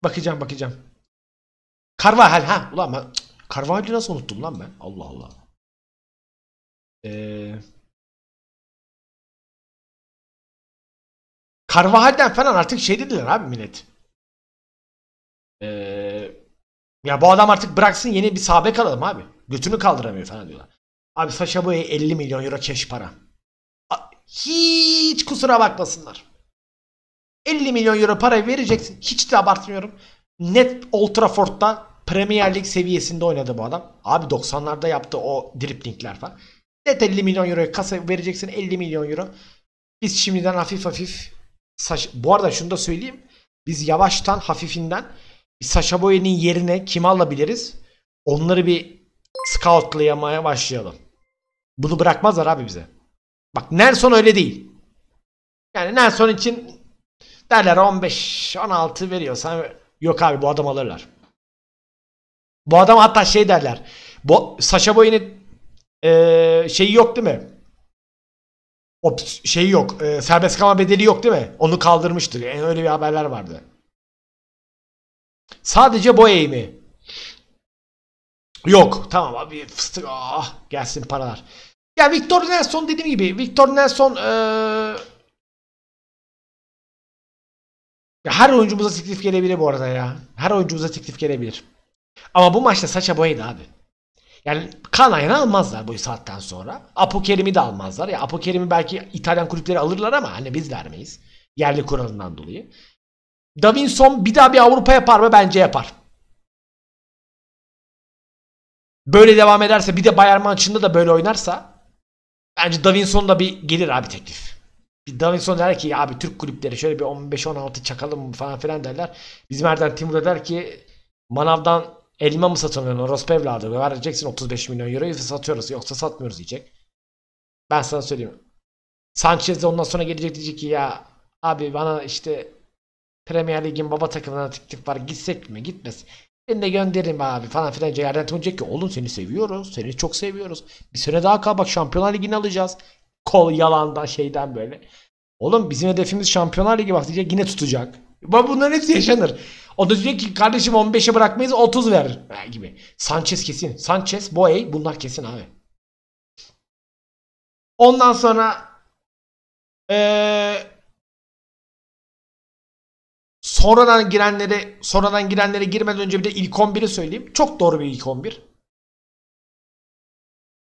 Bakacağım bakacağım. Carvajal ha. Ulan ben Carvajhal'i nasıl unuttum lan ben? Allah Allah. Ee, Carvajal'den falan artık şey dediler abi millet. Ee, ya bu adam artık bıraksın yeni bir sahabe kalalım abi. Götünü kaldıramıyor falan diyorlar. Abi Saşa Boy'a 50 milyon euro keş para. Hiç kusura bakmasınlar. 50 milyon euro para vereceksin. Hiç de abartmıyorum. Net Old Trafford'da Premier Lig seviyesinde oynadı bu adam. Abi 90'larda yaptı o driplingler falan. Net 50 milyon euro kasa vereceksin 50 milyon euro. Biz şimdiden hafif hafif Saş bu arada şunu da söyleyeyim. Biz yavaştan hafifinden Sasha Boye'nin yerine kimi alabiliriz? Onları bir scoutlayamaya başlayalım. Bunu bırakmazlar abi bize. Bak Nelson öyle değil. Yani Nelson için derler 15-16 veriyorsan yok abi bu adam alırlar. Bu adam hatta şey derler. Bu Sasha Boye'nin ee, şeyi yok değil mi? O şeyi yok. E, serbest kalma bedeli yok değil mi? Onu kaldırmıştır. Yani öyle bir haberler vardı. Sadece Boye mi? Yok. Tamam abi fıstık. Ah, gelsin paralar. Ya Victor Nelson dediğim gibi Victor Nelson ee... ya her oyuncumuza teklif gelebilir bu arada ya. Her oyuncumuza teklif gelebilir. Ama bu maçta Saça Boya'ydı abi. Yani Kanay'ını almazlar bu saatten sonra. Apokerim'i de almazlar. Ya Apokerim'i belki İtalyan kulüpleri alırlar ama hani biz vermeyiz. Yerli kuralından dolayı. Davinson bir daha bir Avrupa yapar mı? Bence yapar. Böyle devam ederse bir de Bayern maçında da böyle oynarsa bence Davinson da bir gelir abi teklif. Bir Davinson der ki abi Türk kulüpleri şöyle bir 15-16 çakalım falan filan derler. Bizim Erden Timur der ki Manav'dan elma mı satıyorsun? Orospu evladı. Vereceksin 35 milyon euroyu satıyoruz. Yoksa satmıyoruz diyecek. Ben sana söyleyeyim. Sanchez de ondan sonra gelecek diyecek ki ya abi bana işte Premier Lig'in baba takımına teklif var gitsek mi gitmez. Ben de gönderirim abi falan filan. Yerden diyecek ki oğlum seni seviyoruz. Seni çok seviyoruz. Bir sene daha kal bak Şampiyonlar Ligi'ni alacağız. Kol yalandan şeyden böyle. Oğlum bizim hedefimiz Şampiyonlar Ligi bak diyecek yine tutacak. Bunların hepsi yaşanır. O da diyecek ki kardeşim 15'e bırakmayız 30 ver gibi. Sanchez kesin. Sanchez, Boey bunlar kesin abi. Ondan sonra ee, sonradan girenleri sonradan girenlere girmeden önce bir de ilk 11'i söyleyeyim. Çok doğru bir ilk 11.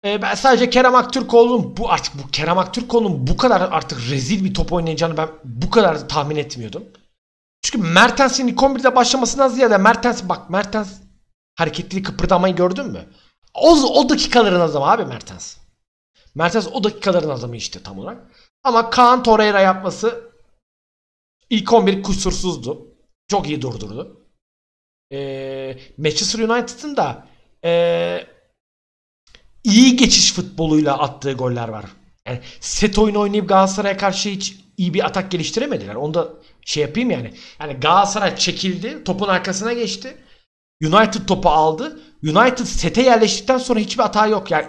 Ee, ben sadece Kerem Aktürkoğlu'nun bu artık bu Kerem Aktürkoğlu'nun bu kadar artık rezil bir top oynayacağını ben bu kadar tahmin etmiyordum. Çünkü Mertens'in ilk 11'de başlamasından ziyade Mertens bak Mertens hareketli kıpırdamayı gördün mü? O, o dakikaların adamı abi Mertens. Mertens o dakikaların adamı işte tam olarak. Ama Kaan Torreira yapması ilk 11 kusursuzdu. Çok iyi durdurdu. Ee, Manchester United'ın da ee, iyi geçiş futboluyla attığı goller var. Yani set oyunu oynayıp Galatasaray'a karşı hiç iyi bir atak geliştiremediler. Onda şey yapayım yani. Yani Galatasaray çekildi. Topun arkasına geçti. United topu aldı. United sete yerleştikten sonra hiçbir hata yok. Yani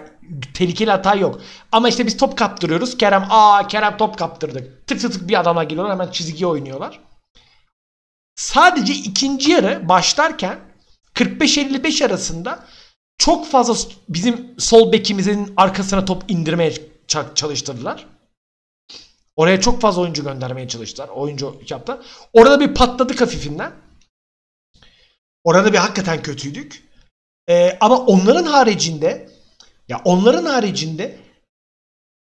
tehlikeli hata yok. Ama işte biz top kaptırıyoruz. Kerem aa Kerem top kaptırdık. Tık tık tık bir adama geliyorlar hemen çizgiye oynuyorlar. Sadece ikinci yarı başlarken 45-55 arasında çok fazla bizim sol bekimizin arkasına top indirmeye çalıştırdılar. Oraya çok fazla oyuncu göndermeye çalıştılar. Oyuncu yaptı. Orada bir patladık hafifinden. Orada bir hakikaten kötüydük. Ee, ama onların haricinde ya onların haricinde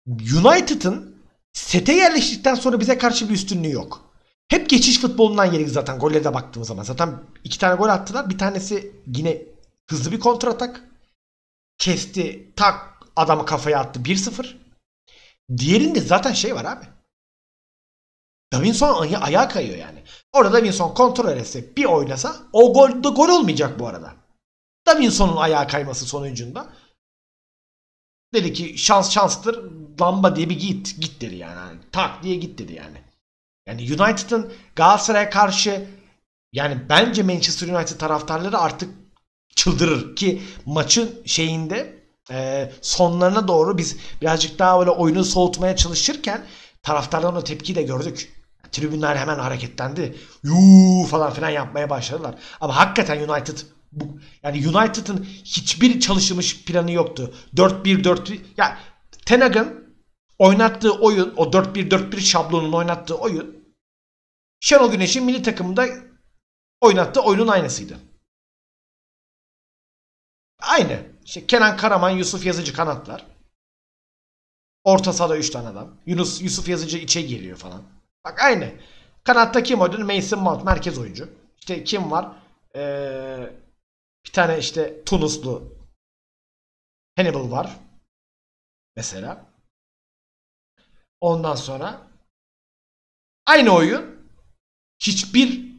United'ın sete yerleştikten sonra bize karşı bir üstünlüğü yok. Hep geçiş futbolundan yedik zaten golle de baktığımız zaman. Zaten iki tane gol attılar. Bir tanesi yine hızlı bir kontratak. Kesti tak adamı kafaya attı 1-0. Diğerinde zaten şey var abi. Davinson ay ayağa kayıyor yani. Orada Davinson kontrol etse bir oynasa o gol de gol olmayacak bu arada. Davinson'un ayağa kayması sonucunda dedi ki şans şanstır lamba diye bir git git dedi yani. yani tak diye git dedi yani. Yani United'ın Galatasaray'a karşı yani bence Manchester United taraftarları artık çıldırır ki maçın şeyinde e, sonlarına doğru biz birazcık daha böyle oyunu soğutmaya çalışırken taraftardan o tepkiyi de gördük. Tribünler hemen hareketlendi. Yuu falan filan yapmaya başladılar. Ama hakikaten United yani United'ın hiçbir çalışılmış planı yoktu. 4-1 4 ya Ten Hag'ın oynattığı oyun, o 4-1-4-1 şablonun oynattığı oyun Şenol Güneş'in milli takımında oynattığı oyunun aynısıydı. Aynı. İşte Kenan Karaman, Yusuf Yazıcı kanatlar. Orta sahada 3 tane adam. Yunus Yusuf Yazıcı içe geliyor falan. Bak aynı. Kanatta kim oynadı? Mason Mount merkez oyuncu. İşte kim var? Ee, bir tane işte Tunuslu Hannibal var. Mesela. Ondan sonra aynı oyun. Hiçbir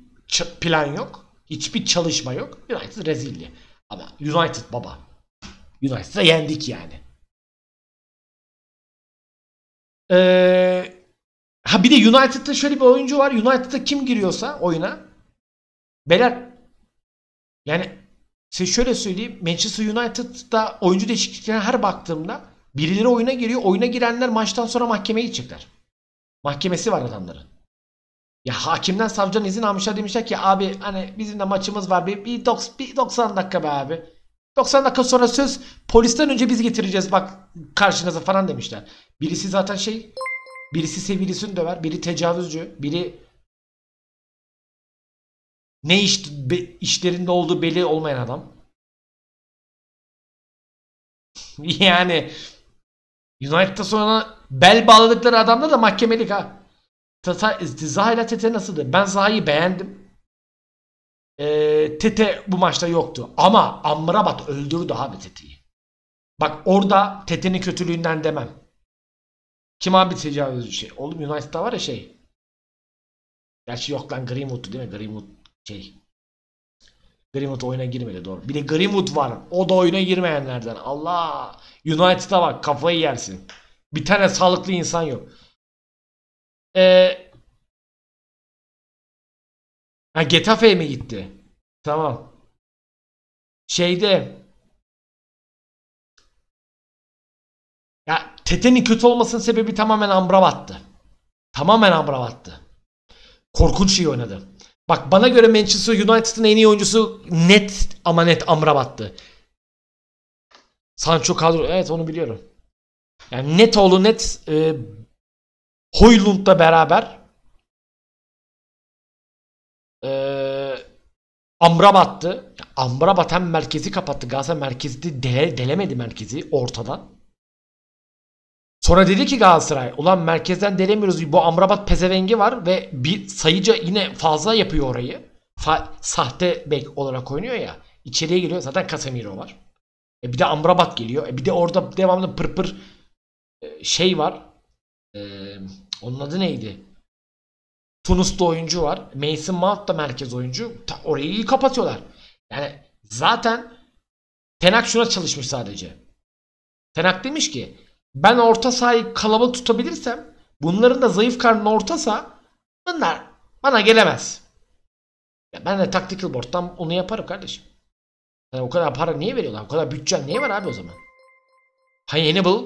plan yok. Hiçbir çalışma yok. United rezilli. Ama United baba. United'a yendik yani. Ee, ha bir de United'da şöyle bir oyuncu var. United'da kim giriyorsa oyuna Beyler yani size şöyle söyleyeyim. Manchester United'da oyuncu değişikliklerine her baktığımda birileri oyuna giriyor. Oyuna girenler maçtan sonra mahkemeye gidecekler. Mahkemesi var adamların. Ya hakimden savcıdan izin almışlar demişler ki abi hani bizim de maçımız var bir, bir, 90, bir 90 dakika be abi. 90 dakika sonra söz polisten önce biz getireceğiz bak karşınıza falan demişler. Birisi zaten şey birisi sevgilisini döver, biri tecavüzcü, biri ne iş, be, işlerinde olduğu belli olmayan adam. [LAUGHS] yani United'da sonra bel bağladıkları adamda da mahkemelik ha. Zaha ile Tete nasıldı? Ben Zaha'yı beğendim. Ee, Tete bu maçta yoktu. Ama Amrabat öldürdü abi Tete'yi. Bak orada Tete'nin kötülüğünden demem. Kim abi tecavüzcü şey? Oğlum United'da var ya şey. Gerçi yok lan Greenwood'tu değil mi? Greenwood şey. Greenwood oyuna girmedi doğru. Bir de Greenwood var. O da oyuna girmeyenlerden. Allah. United'a bak kafayı yersin. Bir tane sağlıklı insan yok. Ee, ha, Getafe'ye mi gitti? Tamam. Şeyde ya Tete'nin kötü olmasının sebebi tamamen Amrabat'tı. Tamamen Amrabat'tı. Korkunç iyi oynadı. Bak bana göre Manchester United'ın en iyi oyuncusu net ama net Amrabat'tı. Sancho kadro evet onu biliyorum. Yani net oğlu net e, Hoylund'la beraber e, Amrabat'tı. Amrabat hem merkezi kapattı. Galatasaray merkezi de dele, delemedi merkezi ortadan. Sonra dedi ki Galatasaray ulan merkezden delemiyoruz. Bu Amrabat pezevengi var ve bir sayıca yine fazla yapıyor orayı. Fa sahte bek olarak oynuyor ya. İçeriye geliyor. Zaten Casemiro var. E bir de Amrabat geliyor. E bir de orada devamlı pırpır pır e, şey var. Ee, onun adı neydi? Tunus'ta oyuncu var. Mason Mount da merkez oyuncu. Ta, orayı iyi kapatıyorlar. Yani zaten Tenak şuna çalışmış sadece. Tenak demiş ki ben orta sahayı kalabalık tutabilirsem bunların da zayıf karnı ortasa bunlar bana gelemez. Ya ben de tactical board'dan onu yaparım kardeşim. Yani o kadar para niye veriyorlar? O kadar bütçen niye var abi o zaman? Hayır Hannibal.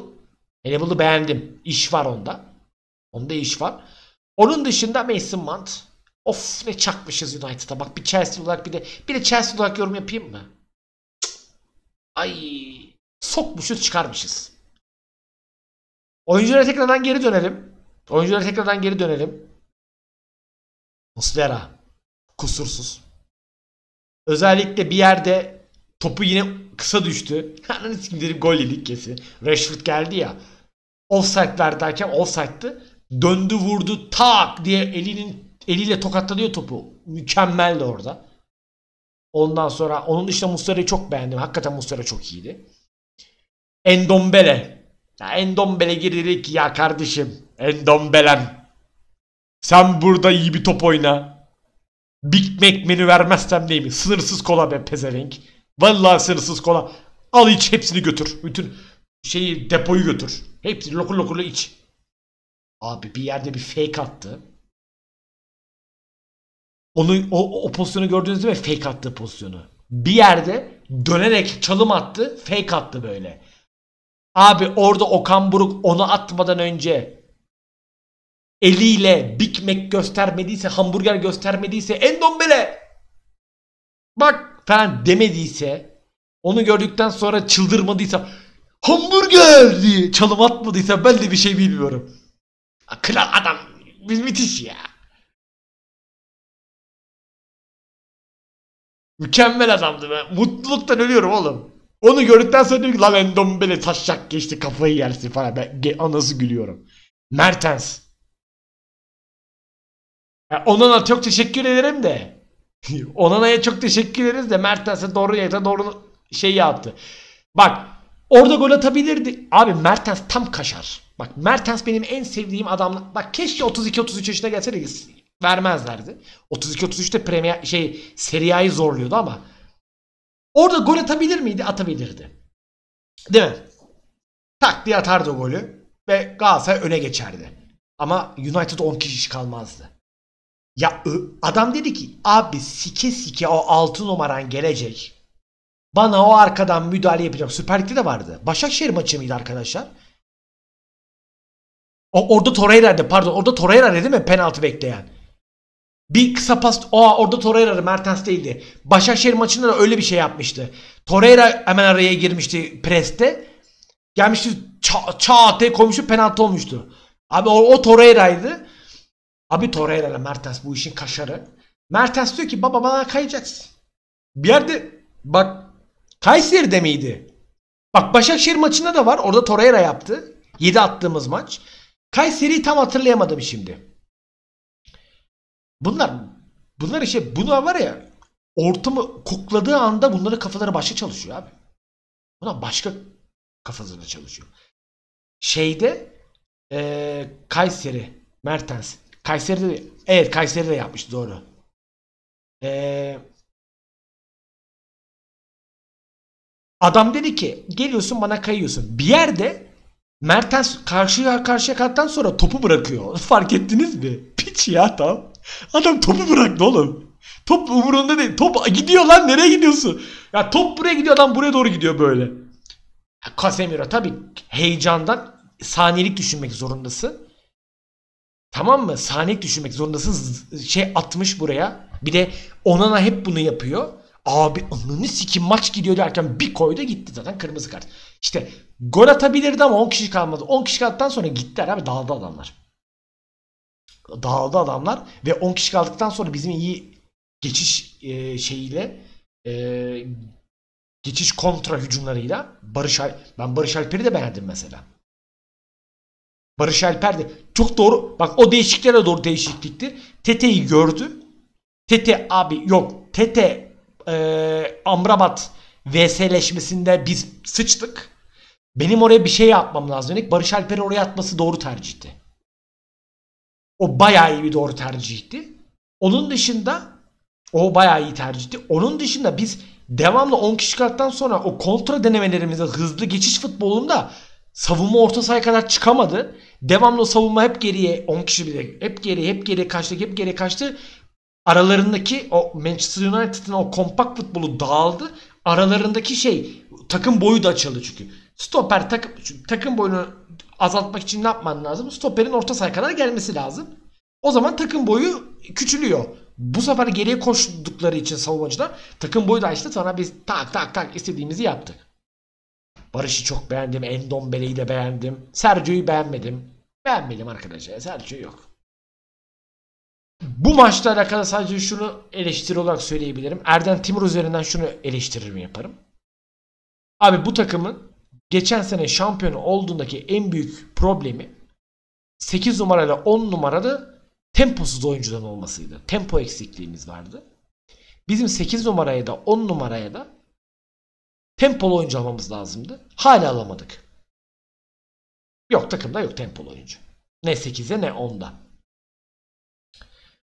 Hannibal'ı beğendim. İş var onda. Onda iş var. Onun dışında Mason Mount. Of ne çakmışız United'a. Bak bir Chelsea olarak bir de bir de Chelsea olarak yorum yapayım mı? Ay sokmuşuz çıkarmışız. Oyunculara tekrardan geri dönelim. Oyunculara tekrardan geri dönelim. Muslera. Kusursuz. Özellikle bir yerde topu yine kısa düştü. [LAUGHS] Ananı sikim dedim gol yedik kesin. Rashford geldi ya. Offside verdi offside'dı. Döndü vurdu tak diye elinin eliyle tokatladı topu. Mükemmeldi orada. Ondan sonra onun dışında Muslera'yı çok beğendim. Hakikaten Muslera çok iyiydi. Endombele. Ya Endombele girdik ya kardeşim. Endombelem. Sen burada iyi bir top oyna. Big Mac menü vermezsem değil mi? Sınırsız kola be pezevenk. Vallahi sınırsız kola. Al iç hepsini götür. Bütün şeyi depoyu götür. Hepsini lokur lokurlu iç. Abi bir yerde bir fake attı. Onu o, o pozisyonu gördünüz mi? Fake attığı pozisyonu. Bir yerde dönerek çalım attı. Fake attı böyle. Abi orada Okan Buruk onu atmadan önce eliyle Big Mac göstermediyse, hamburger göstermediyse, Endombele bak falan demediyse, onu gördükten sonra çıldırmadıysa hamburger diye çalım atmadıysa ben de bir şey bilmiyorum. Kral adam biz müthiş ya. Mükemmel adamdı be. Mutluluktan ölüyorum oğlum. Onu gördükten sonra diyor ki lan Endombele taşacak geçti kafayı yersin falan. Ben anası gülüyorum. Mertens. Ya Onana çok teşekkür ederim de. [LAUGHS] Onana'ya çok teşekkür ederiz de Mertens'e doğru yere doğru şey yaptı. Bak orada gol atabilirdi. Abi Mertens tam kaşar. Bak Mertens benim en sevdiğim adam. Bak keşke 32-33 yaşına gelseydi vermezlerdi. 32-33'te Premier şey Serie A'yı zorluyordu ama orada gol atabilir miydi? Atabilirdi. Değil mi? Tak diye atardı golü ve Galatasaray öne geçerdi. Ama United 10 kişi kalmazdı. Ya adam dedi ki abi sike sike o 6 numaran gelecek. Bana o arkadan müdahale yapacağım. Süper Lig'de de vardı. Başakşehir maçı mıydı arkadaşlar? O, orada Torreira'ydı pardon. Orada Torreira değil mi penaltı bekleyen? Bir kısa pas. Aa orada Torreira'dı Mertens değildi. Başakşehir maçında da öyle bir şey yapmıştı. Torreira hemen araya girmişti preste. Gelmişti ça çat diye koymuştu penaltı olmuştu. Abi o, o Torreira'ydı. Abi Torreira ile Mertens bu işin kaşarı. Mertens diyor ki baba bana kayacaksın. Bir yerde bak Kayseri'de miydi? Bak Başakşehir maçında da var. Orada Torreira yaptı. 7 attığımız maç. Kayseri'yi tam hatırlayamadım şimdi. Bunlar bunlar işte bunlar var ya ortamı kokladığı anda bunların kafaları başka çalışıyor abi. Bunlar başka kafasında çalışıyor. Şeyde eee Kayseri Mertens Kayseri'de de- evet Kayseri'de yapmış doğru. Eee Adam dedi ki geliyorsun bana kayıyorsun. Bir yerde Mertens karşıya karşıya kaldıktan sonra topu bırakıyor. [LAUGHS] Fark ettiniz mi? Piç ya tam. Adam topu bıraktı oğlum. Top umurunda değil. Top gidiyor lan nereye gidiyorsun? Ya top buraya gidiyor adam buraya doğru gidiyor böyle. Casemiro tabii heyecandan saniyelik düşünmek zorundasın. Tamam mı? Saniyelik düşünmek zorundasın. Şey atmış buraya. Bir de Onana hep bunu yapıyor. Abi ananı sikim maç gidiyor derken bir koydu gitti zaten kırmızı kart. İşte gol atabilirdi ama 10 kişi kalmadı. 10 kişi kaldıktan sonra gittiler abi dağıldı adamlar. Dağıldı adamlar ve 10 kişi kaldıktan sonra bizim iyi geçiş e, şeyiyle e, geçiş kontra hücumlarıyla Barış Al ben Barış Alper'i de beğendim mesela. Barış Alper de çok doğru bak o değişiklikler de doğru değişiklikti. Tete'yi gördü. Tete abi yok. Tete e, Amrabat VS'leşmesinde biz sıçtık. Benim oraya bir şey yapmam lazım. dedik. Barış Alper'i oraya atması doğru tercihti. O bayağı iyi bir doğru tercihti. Onun dışında o bayağı iyi tercihti. Onun dışında biz devamlı 10 kişi kaldıktan sonra o kontra denemelerimizde hızlı geçiş futbolunda savunma orta sahaya kadar çıkamadı. Devamlı savunma hep geriye 10 kişi bile hep geriye hep geriye kaçtı hep geriye kaçtı. Aralarındaki o Manchester United'ın o kompakt futbolu dağıldı. Aralarındaki şey takım boyu da açıldı çünkü. Stoper takım takım boyunu azaltmak için ne yapman lazım? Stoperin orta sahaya kadar gelmesi lazım. O zaman takım boyu küçülüyor. Bu sefer geriye koştukları için savunmacılar takım boyu da açtı. Sonra biz tak tak tak istediğimizi yaptık. Barış'ı çok beğendim. Endombele'yi de beğendim. Sergio'yu beğenmedim. Beğenmedim arkadaşlar. Sergio yok. Bu maçla alakalı sadece şunu eleştiri olarak söyleyebilirim. Erden Timur üzerinden şunu eleştiririm yaparım. Abi bu takımın geçen sene şampiyon olduğundaki en büyük problemi 8 numarayla 10 numaralı temposuz oyuncudan olmasıydı. Tempo eksikliğimiz vardı. Bizim 8 numaraya da 10 numaraya da tempolu oyuncu almamız lazımdı. Hala alamadık. Yok takımda yok tempolu oyuncu. Ne 8'e ne 10'da.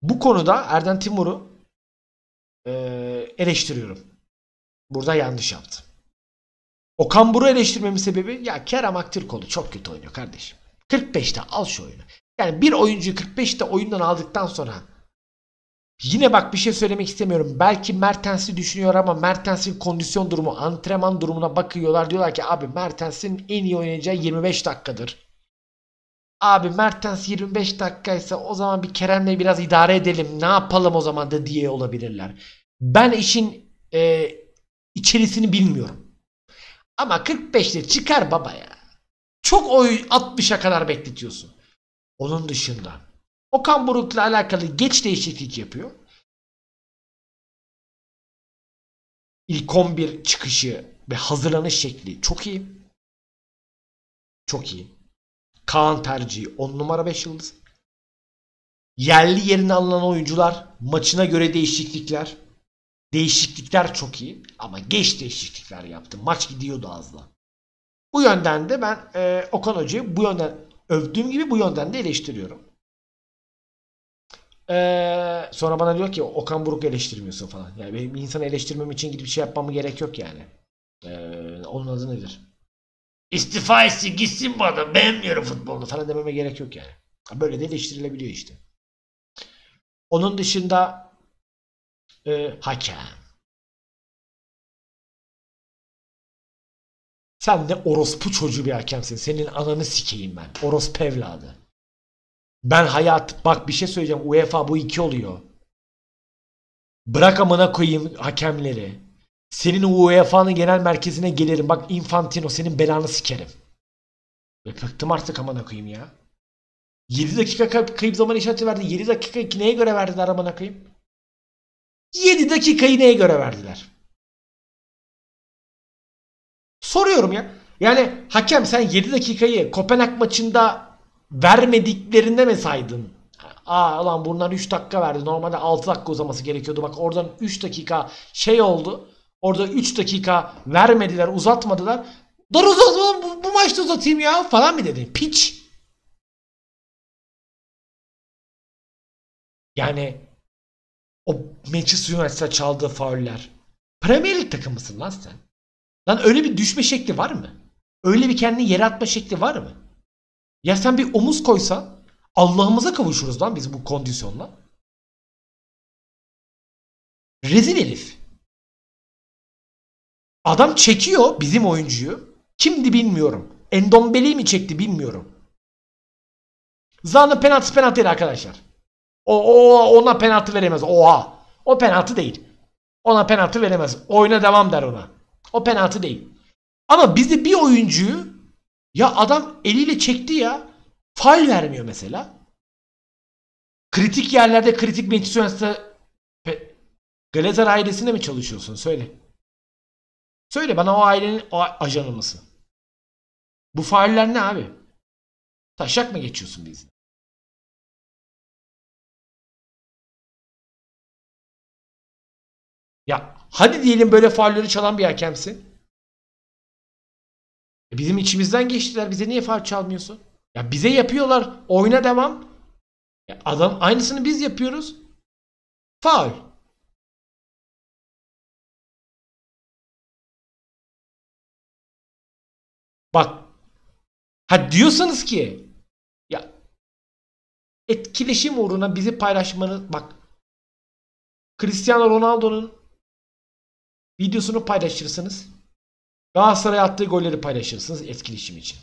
Bu konuda Erden Timur'u eleştiriyorum. Burada yanlış yaptı. Okan Buruk'u eleştirmemin sebebi ya Kerem Aktürkoğlu çok kötü oynuyor kardeşim. 45'te al şu oyunu. Yani bir oyuncuyu 45'te oyundan aldıktan sonra yine bak bir şey söylemek istemiyorum. Belki Mertens'i düşünüyor ama Mertens'in kondisyon durumu, antrenman durumuna bakıyorlar. Diyorlar ki abi Mertens'in en iyi oynayacağı 25 dakikadır. Abi Mertens 25 dakikaysa o zaman bir Kerem'le biraz idare edelim. Ne yapalım o zaman da diye olabilirler. Ben işin e, içerisini bilmiyorum. Ama 45'te çıkar baba ya. Çok oy 60'a kadar bekletiyorsun. Onun dışında Okan Buruk'la alakalı geç değişiklik yapıyor. İlk 11 çıkışı ve hazırlanış şekli çok iyi. Çok iyi. Kaan tercihi 10 numara 5 yıldız. Yerli yerine alınan oyuncular maçına göre değişiklikler. Değişiklikler çok iyi ama geç değişiklikler yaptı. Maç gidiyordu az da. Bu yönden de ben e, Okan Hoca'yı bu yönden övdüğüm gibi bu yönden de eleştiriyorum. Ee, sonra bana diyor ki Okan Buruk eleştirmiyorsun falan. Yani benim insanı eleştirmem için gidip şey yapmama gerek yok yani. Ee, onun adı nedir? İstifa etsin gitsin bu adam beğenmiyorum futbolunu falan dememe gerek yok yani. Böyle de eleştirilebiliyor işte. Onun dışında e, hakem. Sen de orospu çocuğu bir hakemsin. Senin ananı sikeyim ben. Orospu evladı. Ben hayat bak bir şey söyleyeceğim. UEFA bu iki oluyor. Bırak amına koyayım hakemleri. Senin UEFA'nın genel merkezine gelirim. Bak Infantino senin belanı sikerim. Ve bıktım artık amına koyayım ya. 7 dakika kayıp, zaman işareti verdi. 7 dakika neye göre verdiler amına koyayım? 7 dakikayı neye göre verdiler? Soruyorum ya. Yani hakem sen 7 dakikayı Kopenhag maçında vermediklerinde mi saydın? Aa lan bunlar 3 dakika verdi. Normalde 6 dakika uzaması gerekiyordu. Bak oradan 3 dakika şey oldu. Orada 3 dakika vermediler, uzatmadılar. Dur uzatmadım bu, bu maçta uzatayım ya falan mı dedin? Piç. Yani o Manchester United'a çaldığı fauller. Premier Lig takımısın lan sen. Lan öyle bir düşme şekli var mı? Öyle bir kendini yere atma şekli var mı? Ya sen bir omuz koysan Allah'ımıza kavuşuruz lan biz bu kondisyonla. Rezil herif. Adam çekiyor bizim oyuncuyu. Kimdi bilmiyorum. Endombeli mi çekti bilmiyorum. Zanlı penaltı penaltı değil arkadaşlar. O, o ona penaltı veremez. Oha. O penaltı değil. Ona penaltı veremez. Oyuna devam der ona. O penaltı değil. Ama bizi bir oyuncuyu ya adam eliyle çekti ya. Faal vermiyor mesela. Kritik yerlerde kritik Manchester Glazer ailesinde mi çalışıyorsun? Söyle. Söyle bana o ailenin o ajanı mısın? Bu fauller ne abi? Taşak mı geçiyorsun biz? Ya hadi diyelim böyle faulleri çalan bir hakemsin. E bizim içimizden geçtiler. Bize niye faul çalmıyorsun? Ya bize yapıyorlar. Oyuna devam. Ya adam aynısını biz yapıyoruz. Faul. Bak. Ha diyorsanız ki ya etkileşim uğruna bizi paylaşmanız bak Cristiano Ronaldo'nun videosunu paylaşırsınız. Galatasaray attığı golleri paylaşırsınız etkileşim için.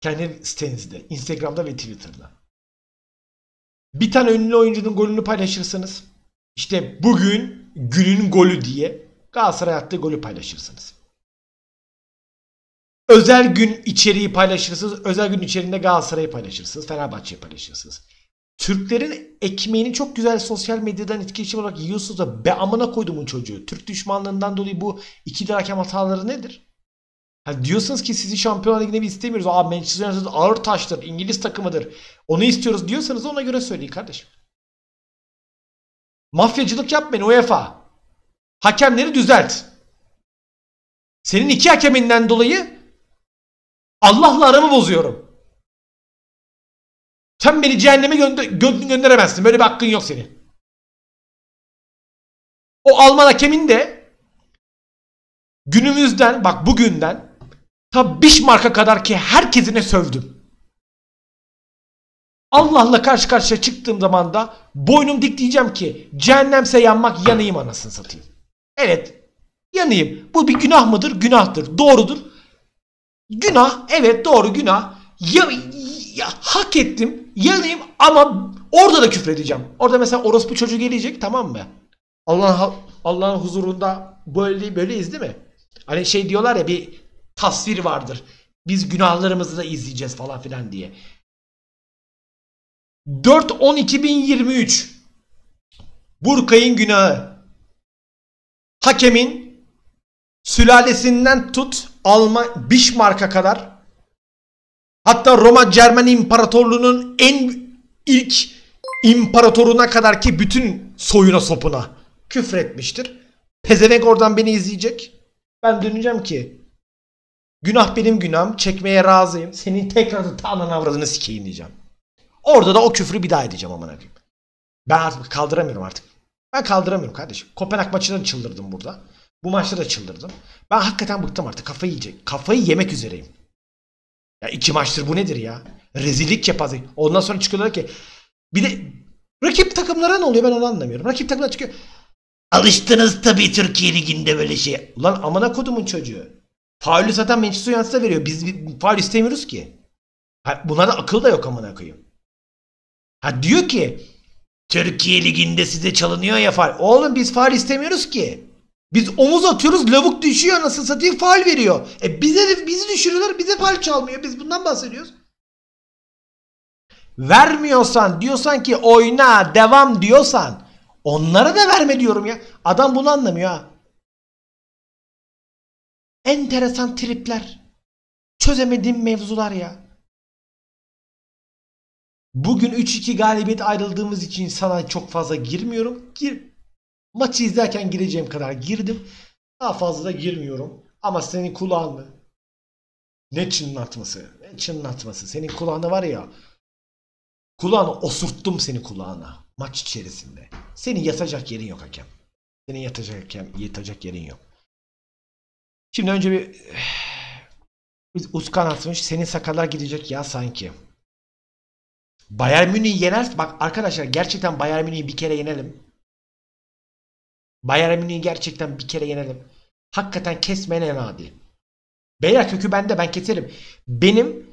Kendi sitenizde, Instagram'da ve Twitter'da. Bir tane ünlü oyuncunun golünü paylaşırsınız. İşte bugün günün golü diye Galatasaray attığı golü paylaşırsınız. Özel gün içeriği paylaşırsınız. Özel gün içeriğinde Galatasaray'ı paylaşırsınız. Fenerbahçe'yi paylaşırsınız. Türklerin ekmeğini çok güzel sosyal medyadan etkileşim olarak yiyorsunuz da be amına koydumun çocuğu. Türk düşmanlığından dolayı bu iki hakem hataları nedir? Ha diyorsunuz ki sizi Şampiyonlar Ligi'ne biz istemiyoruz. Aa Manchester United ağır taştır. İngiliz takımıdır. Onu istiyoruz diyorsanız ona göre söyleyin kardeşim. Mafyacılık yapmayın UEFA. Hakemleri düzelt. Senin iki hakeminden dolayı Allah'la aramı bozuyorum. Sen beni cehenneme gönder gö gönderemezsin. Böyle bir hakkın yok senin. O Alman hakemin de günümüzden bak bugünden ta Bismarck'a kadar ki herkesine sövdüm. Allah'la karşı karşıya çıktığım zaman da boynum dik diyeceğim ki cehennemse yanmak yanayım anasını satayım. Evet yanayım. Bu bir günah mıdır? Günahtır. Doğrudur. Günah evet doğru günah. Ya, ya hak ettim yanayım ama orada da küfredeceğim. Orada mesela orospu çocuğu gelecek tamam mı? Allah Allah'ın huzurunda böyle böyleyiz değil mi? Hani şey diyorlar ya bir tasvir vardır. Biz günahlarımızı da izleyeceğiz falan filan diye. 4-10-2023 Burkay'ın günahı. Hakemin sülalesinden tut Alman Bismarck'a kadar hatta Roma Cermen İmparatorluğu'nun en ilk imparatoruna kadar ki bütün soyuna sopuna küfretmiştir. Pezevenk oradan beni izleyecek. Ben döneceğim ki günah benim günahım çekmeye razıyım. Senin tekrar ta anan avradını sikeyim diyeceğim. Orada da o küfrü bir daha edeceğim aman abim. Ben artık kaldıramıyorum artık. Ben kaldıramıyorum kardeşim. Kopenhag maçında da çıldırdım burada. Bu maçta da çıldırdım. Ben hakikaten bıktım artık. Kafayı yiyecek. Kafayı yemek üzereyim. Ya iki maçtır bu nedir ya? Rezillik yapazı. Ondan sonra çıkıyorlar ki bir de rakip takımlara ne oluyor ben onu anlamıyorum. Rakip takımlar çıkıyor. Alıştınız tabii Türkiye Ligi'nde böyle şey. Ulan amına kodumun çocuğu. Faulü zaten Manchester United'a veriyor. Biz faul istemiyoruz ki. Ha, bunlarda akıl da yok amına koyayım. Ha diyor ki Türkiye Ligi'nde size çalınıyor ya faul. Oğlum biz faul istemiyoruz ki. Biz omuz atıyoruz lavuk düşüyor nasıl satayım faul veriyor. E bize de bizi düşürüyorlar bize faul çalmıyor. Biz bundan bahsediyoruz. Vermiyorsan diyorsan ki oyna devam diyorsan onlara da verme diyorum ya. Adam bunu anlamıyor ha. Enteresan tripler. Çözemediğim mevzular ya. Bugün 3-2 galibiyet ayrıldığımız için sana çok fazla girmiyorum. Gir. Maçı izlerken gireceğim kadar girdim. Daha fazla da girmiyorum. Ama senin kulağın mı? Ne çınlatması? Ne çınlatması? Senin kulağında var ya. Kulağını osurttum seni kulağına. Maç içerisinde. Senin yatacak yerin yok hakem. Senin yatacak, yatacak yerin yok. Şimdi önce bir [SIGHS] biz Uskan atmış. Senin sakallar gidecek ya sanki. Bayern Münih yener. Bak arkadaşlar gerçekten Bayern Münih'i bir kere yenelim. Bayern Münih'i gerçekten bir kere yenelim. Hakikaten kesmeyen en adi. Beyler kökü bende ben keserim. Benim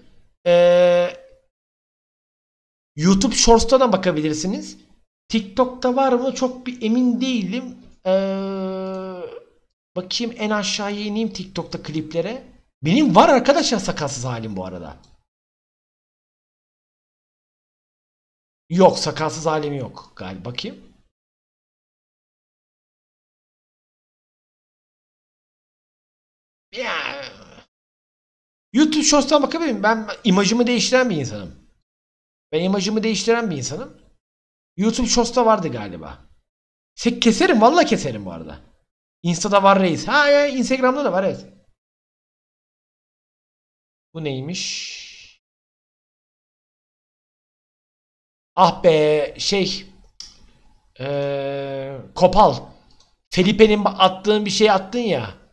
ee, YouTube Shorts'ta da bakabilirsiniz. TikTok'ta var mı çok bir emin değilim. Ee, bakayım en aşağıya ineyim TikTok'ta kliplere. Benim var arkadaşlar sakalsız halim bu arada. Yok sakalsız halim yok galiba. Bakayım. Ya. YouTube Shorts'tan bakabilir miyim? Ben imajımı değiştiren bir insanım. Ben imajımı değiştiren bir insanım. YouTube Shorts'ta vardı galiba. Sek keserim valla keserim bu arada. Insta'da var reis. Ha ya Instagram'da da var evet. Bu neymiş? Ah be şey ee, Kopal Felipe'nin attığın bir şey attın ya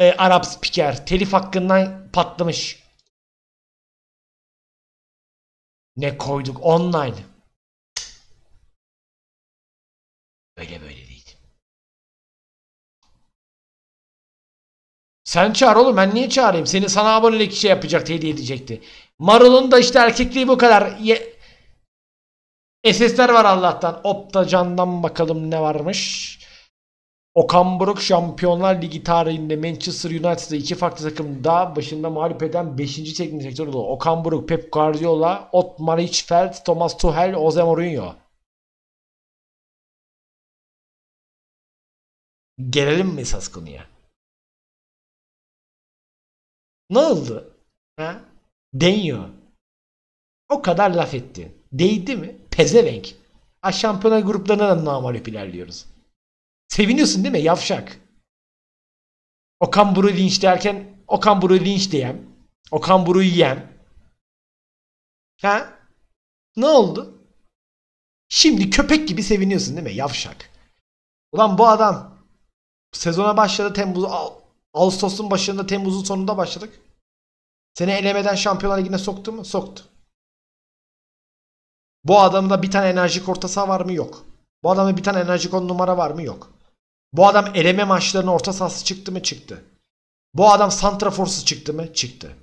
e, Arap spiker telif hakkından patlamış. Ne koyduk online. Öyle böyle değil. Sen çağır oğlum ben niye çağırayım? Seni sana abonelik şey yapacak hediye edecekti. Marul'un da işte erkekliği bu kadar. Ye SS'ler var Allah'tan. Opta candan bakalım ne varmış. Okan Buruk Şampiyonlar Ligi tarihinde Manchester United'ı iki farklı takımda başında mağlup eden 5. teknik direktör oldu. Okan Buruk, Pep Guardiola, Otmar Hitzfeld, Thomas Tuchel, Jose Mourinho. Gelelim mi esas konuya? Ne oldu? Ha? Deniyor. O kadar laf etti. Değdi mi? Pezevenk. Ha şampiyonlar gruplarına da namalip ilerliyoruz. Seviniyorsun değil mi? Yavşak. Okan Buru linç derken Okan Buru linç diyen. Okan Buru'yu yiyen. Ha? Ne oldu? Şimdi köpek gibi seviniyorsun değil mi? Yavşak. Ulan bu adam sezona başladı Temmuz Ağustos'un başında Temmuz'un sonunda başladık. Seni elemeden Şampiyonlar Ligi'ne soktu mu? Soktu. Bu adamda bir tane enerjik orta saha var mı? Yok. Bu adamda bir tane enerjik on numara var mı? Yok. Bu adam eleme maçlarının orta sahası çıktı mı? Çıktı. Bu adam santraforsuz çıktı mı? Çıktı.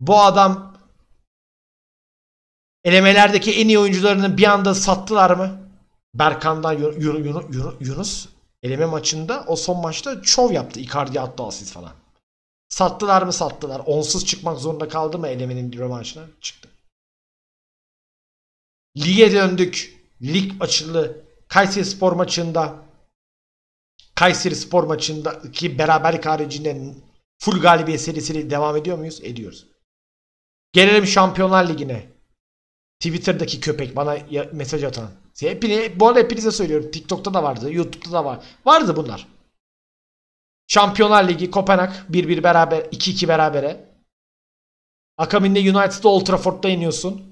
Bu adam elemelerdeki en iyi oyuncularını bir anda sattılar mı? Berkan'dan Yunus eleme maçında o son maçta şov yaptı. Icardi attı asist falan. Sattılar mı sattılar. Onsuz çıkmak zorunda kaldı mı elemenin rövanşına? Çıktı. Lige döndük. Lig açıldı. Kayseri Spor maçında Kayseri Spor maçındaki beraberlik haricinde full galibiyet serisiyle devam ediyor muyuz? Ediyoruz. Gelelim Şampiyonlar Ligi'ne. Twitter'daki köpek bana mesaj atan. Hepini, bu arada hepinize söylüyorum. TikTok'ta da vardı. YouTube'da da var. Vardı bunlar. Şampiyonlar Ligi Kopenhag 1-1 beraber 2-2 berabere. Akabinde United'da Old Trafford'da iniyorsun.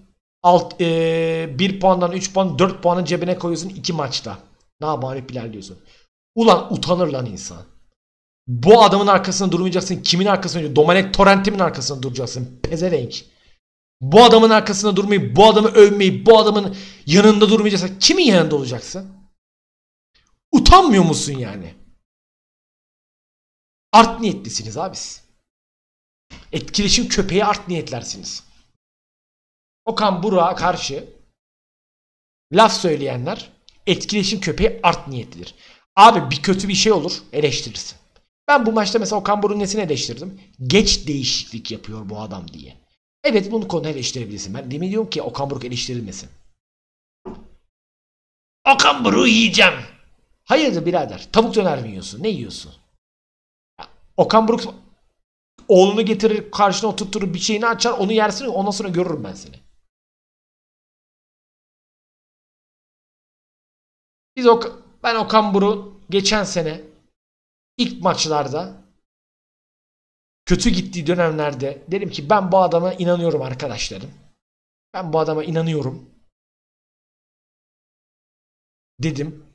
Alt, e, 1 puandan 3 puan 4 puanın cebine koyuyorsun 2 maçta. Ne yapayım ilerliyorsun. Ulan utanır lan insan. Bu adamın arkasında durmayacaksın. Kimin arkasında? Dominic Torrent'imin arkasında duracaksın. Pezevenk. Bu adamın arkasında durmayıp, bu adamı övmeyip, bu adamın yanında durmayacaksın. Kimin yanında olacaksın? Utanmıyor musun yani? Art niyetlisiniz abis. Etkileşim köpeği art niyetlersiniz. Okan Burak'a karşı laf söyleyenler etkileşim köpeği art niyetlidir. Abi bir kötü bir şey olur eleştirirsin. Ben bu maçta mesela Okan Buruk'un nesini eleştirdim? Geç değişiklik yapıyor bu adam diye. Evet bunu konu eleştirebilirsin. Ben demin diyorum ki Okan Buruk eleştirilmesin. Okan Buruk'u yiyeceğim. Hayırdır birader? Tavuk döner mi yiyorsun? Ne yiyorsun? Okan Buruk oğlunu getirir karşına oturtur bir şeyini açar onu yersin ondan sonra görürüm ben seni. Biz ok ben Okan Buruk geçen sene ilk maçlarda kötü gittiği dönemlerde dedim ki ben bu adama inanıyorum arkadaşlarım. Ben bu adama inanıyorum. Dedim.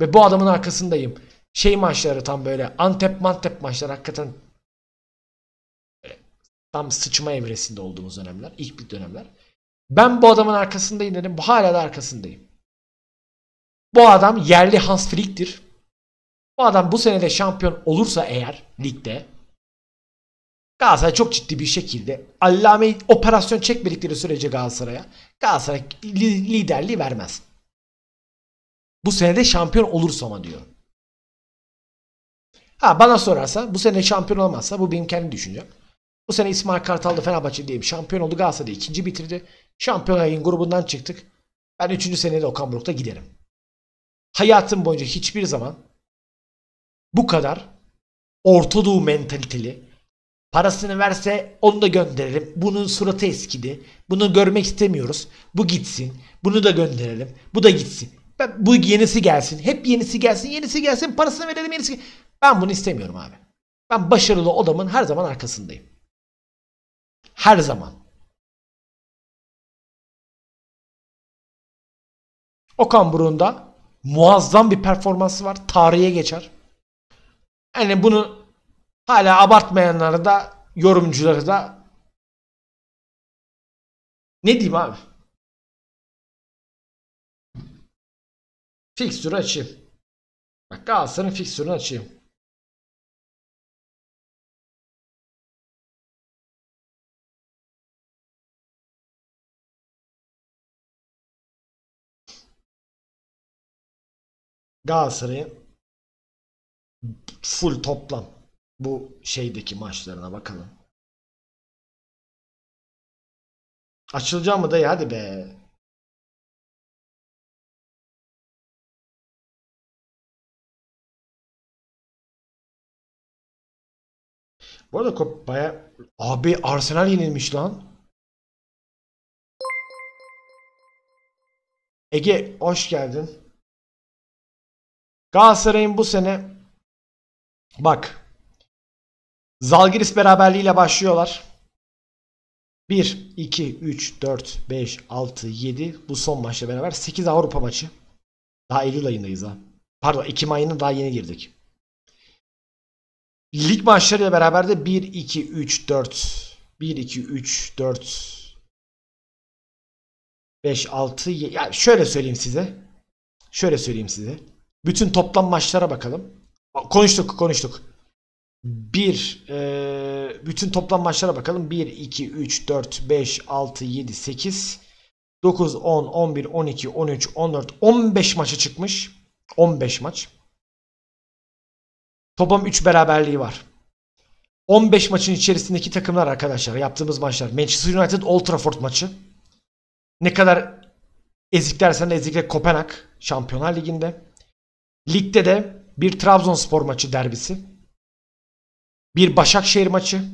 Ve bu adamın arkasındayım. Şey maçları tam böyle Antep Mantep maçları hakikaten tam sıçma evresinde olduğumuz dönemler. ilk bir dönemler. Ben bu adamın arkasındayım dedim. Hala da arkasındayım. Bu adam yerli Hans Flick'tir. Bu adam bu sene de şampiyon olursa eğer ligde Galatasaray çok ciddi bir şekilde Allame operasyon çekmedikleri sürece Galatasaray'a Galatasaray liderliği vermez. Bu sene de şampiyon olursa ama diyor. Ha bana sorarsa bu sene şampiyon olmazsa bu benim kendi düşüncem. Bu sene İsmail Kartal'da Fenerbahçe diye bir şampiyon oldu. Galatasaray'da ikinci bitirdi. Şampiyon ayın grubundan çıktık. Ben üçüncü senede Okan Buruk'ta giderim. Hayatım boyunca hiçbir zaman bu kadar Orta Doğu mentaliteli parasını verse onu da gönderelim. Bunun suratı eskidi. Bunu görmek istemiyoruz. Bu gitsin. Bunu da gönderelim. Bu da gitsin. Ben, bu yenisi gelsin. Hep yenisi gelsin. Yenisi gelsin. Parasını verelim yenisi. Ben bunu istemiyorum abi. Ben başarılı adamın her zaman arkasındayım. Her zaman. Okan Buruk'un da muazzam bir performansı var. Tarihe geçer. Yani bunu hala abartmayanları da yorumcuları da ne diyeyim abi? Fixture açayım. Bak Galatasaray'ın fixture'ını açayım. Galatasaray'ın full toplam bu şeydeki maçlarına bakalım. Açılacağım mı dayı hadi be. Bu arada baya abi Arsenal yenilmiş lan. Ege hoş geldin. Galatasaray'ın bu sene bak Zalgiris beraberliğiyle başlıyorlar. 1, 2, 3, 4, 5, 6, 7 bu son maçla beraber 8 Avrupa maçı. Daha Eylül ayındayız ha. Pardon Ekim ayının daha yeni girdik. Lig maçlarıyla beraber de 1, 2, 3, 4 1, 2, 3, 4 5, 6, 7 yani şöyle söyleyeyim size. Şöyle söyleyeyim size. Bütün toplam maçlara bakalım. Konuştuk konuştuk. Bir e, bütün toplam maçlara bakalım. 1, 2, 3, 4, 5, 6, 7, 8, 9, 10, 11, 12, 13, 14, 15 maça çıkmış. 15 maç. Toplam 3 beraberliği var. 15 maçın içerisindeki takımlar arkadaşlar yaptığımız maçlar. Manchester United Old Trafford maçı. Ne kadar ezik dersen de ezikle Kopenhag Şampiyonlar Ligi'nde. Ligde de bir Trabzonspor maçı derbisi. Bir Başakşehir maçı.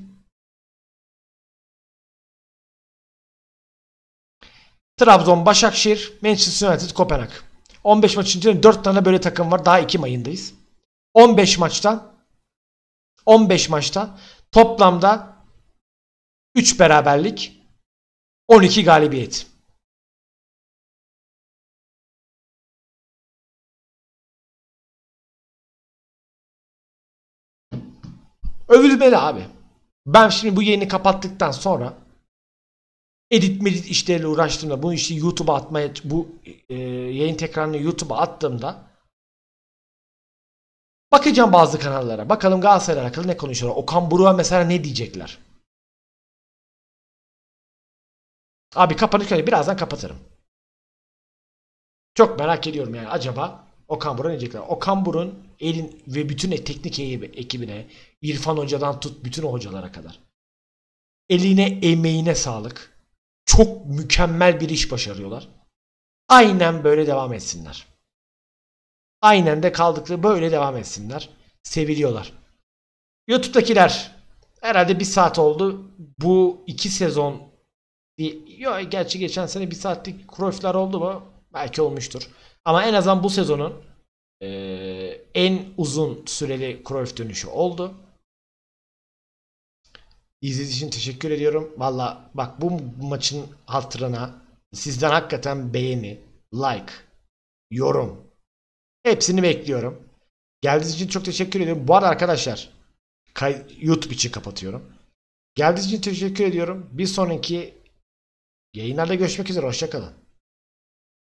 Trabzon, Başakşehir, Manchester United, Kopenhag. 15 maçın içinde 4 tane böyle takım var. Daha Ekim ayındayız. 15 maçta 15 maçta toplamda 3 beraberlik 12 galibiyet. Övülmeli abi. Ben şimdi bu yayını kapattıktan sonra edit medit işleriyle uğraştığımda bunu işte YouTube'a atmaya bu e, yayın tekrarını YouTube'a attığımda bakacağım bazı kanallara. Bakalım Galatasaray'la alakalı ne konuşuyorlar. Okan Buruk'a mesela ne diyecekler? Abi kapanırken birazdan kapatırım. Çok merak ediyorum yani acaba Okan Buruk'a ne diyecekler? Okan Buruk'un elin ve bütün teknik ekibine İrfan Hoca'dan tut bütün o hocalara kadar. Eline emeğine sağlık. Çok mükemmel bir iş başarıyorlar. Aynen böyle devam etsinler. Aynen de kaldıkları böyle devam etsinler. Seviliyorlar. YouTube'dakiler herhalde bir saat oldu. Bu iki sezon Yok gerçi geçen sene bir saatlik Cruyff'lar oldu mu? Belki olmuştur. Ama en azından bu sezonun e, en uzun süreli Cruyff dönüşü oldu. İzlediğiniz için teşekkür ediyorum. Valla bak bu maçın hatırına sizden hakikaten beğeni, like, yorum hepsini bekliyorum. Geldiğiniz için çok teşekkür ediyorum. Bu arada arkadaşlar YouTube için kapatıyorum. Geldiğiniz için teşekkür ediyorum. Bir sonraki yayınlarda görüşmek üzere. Hoşçakalın.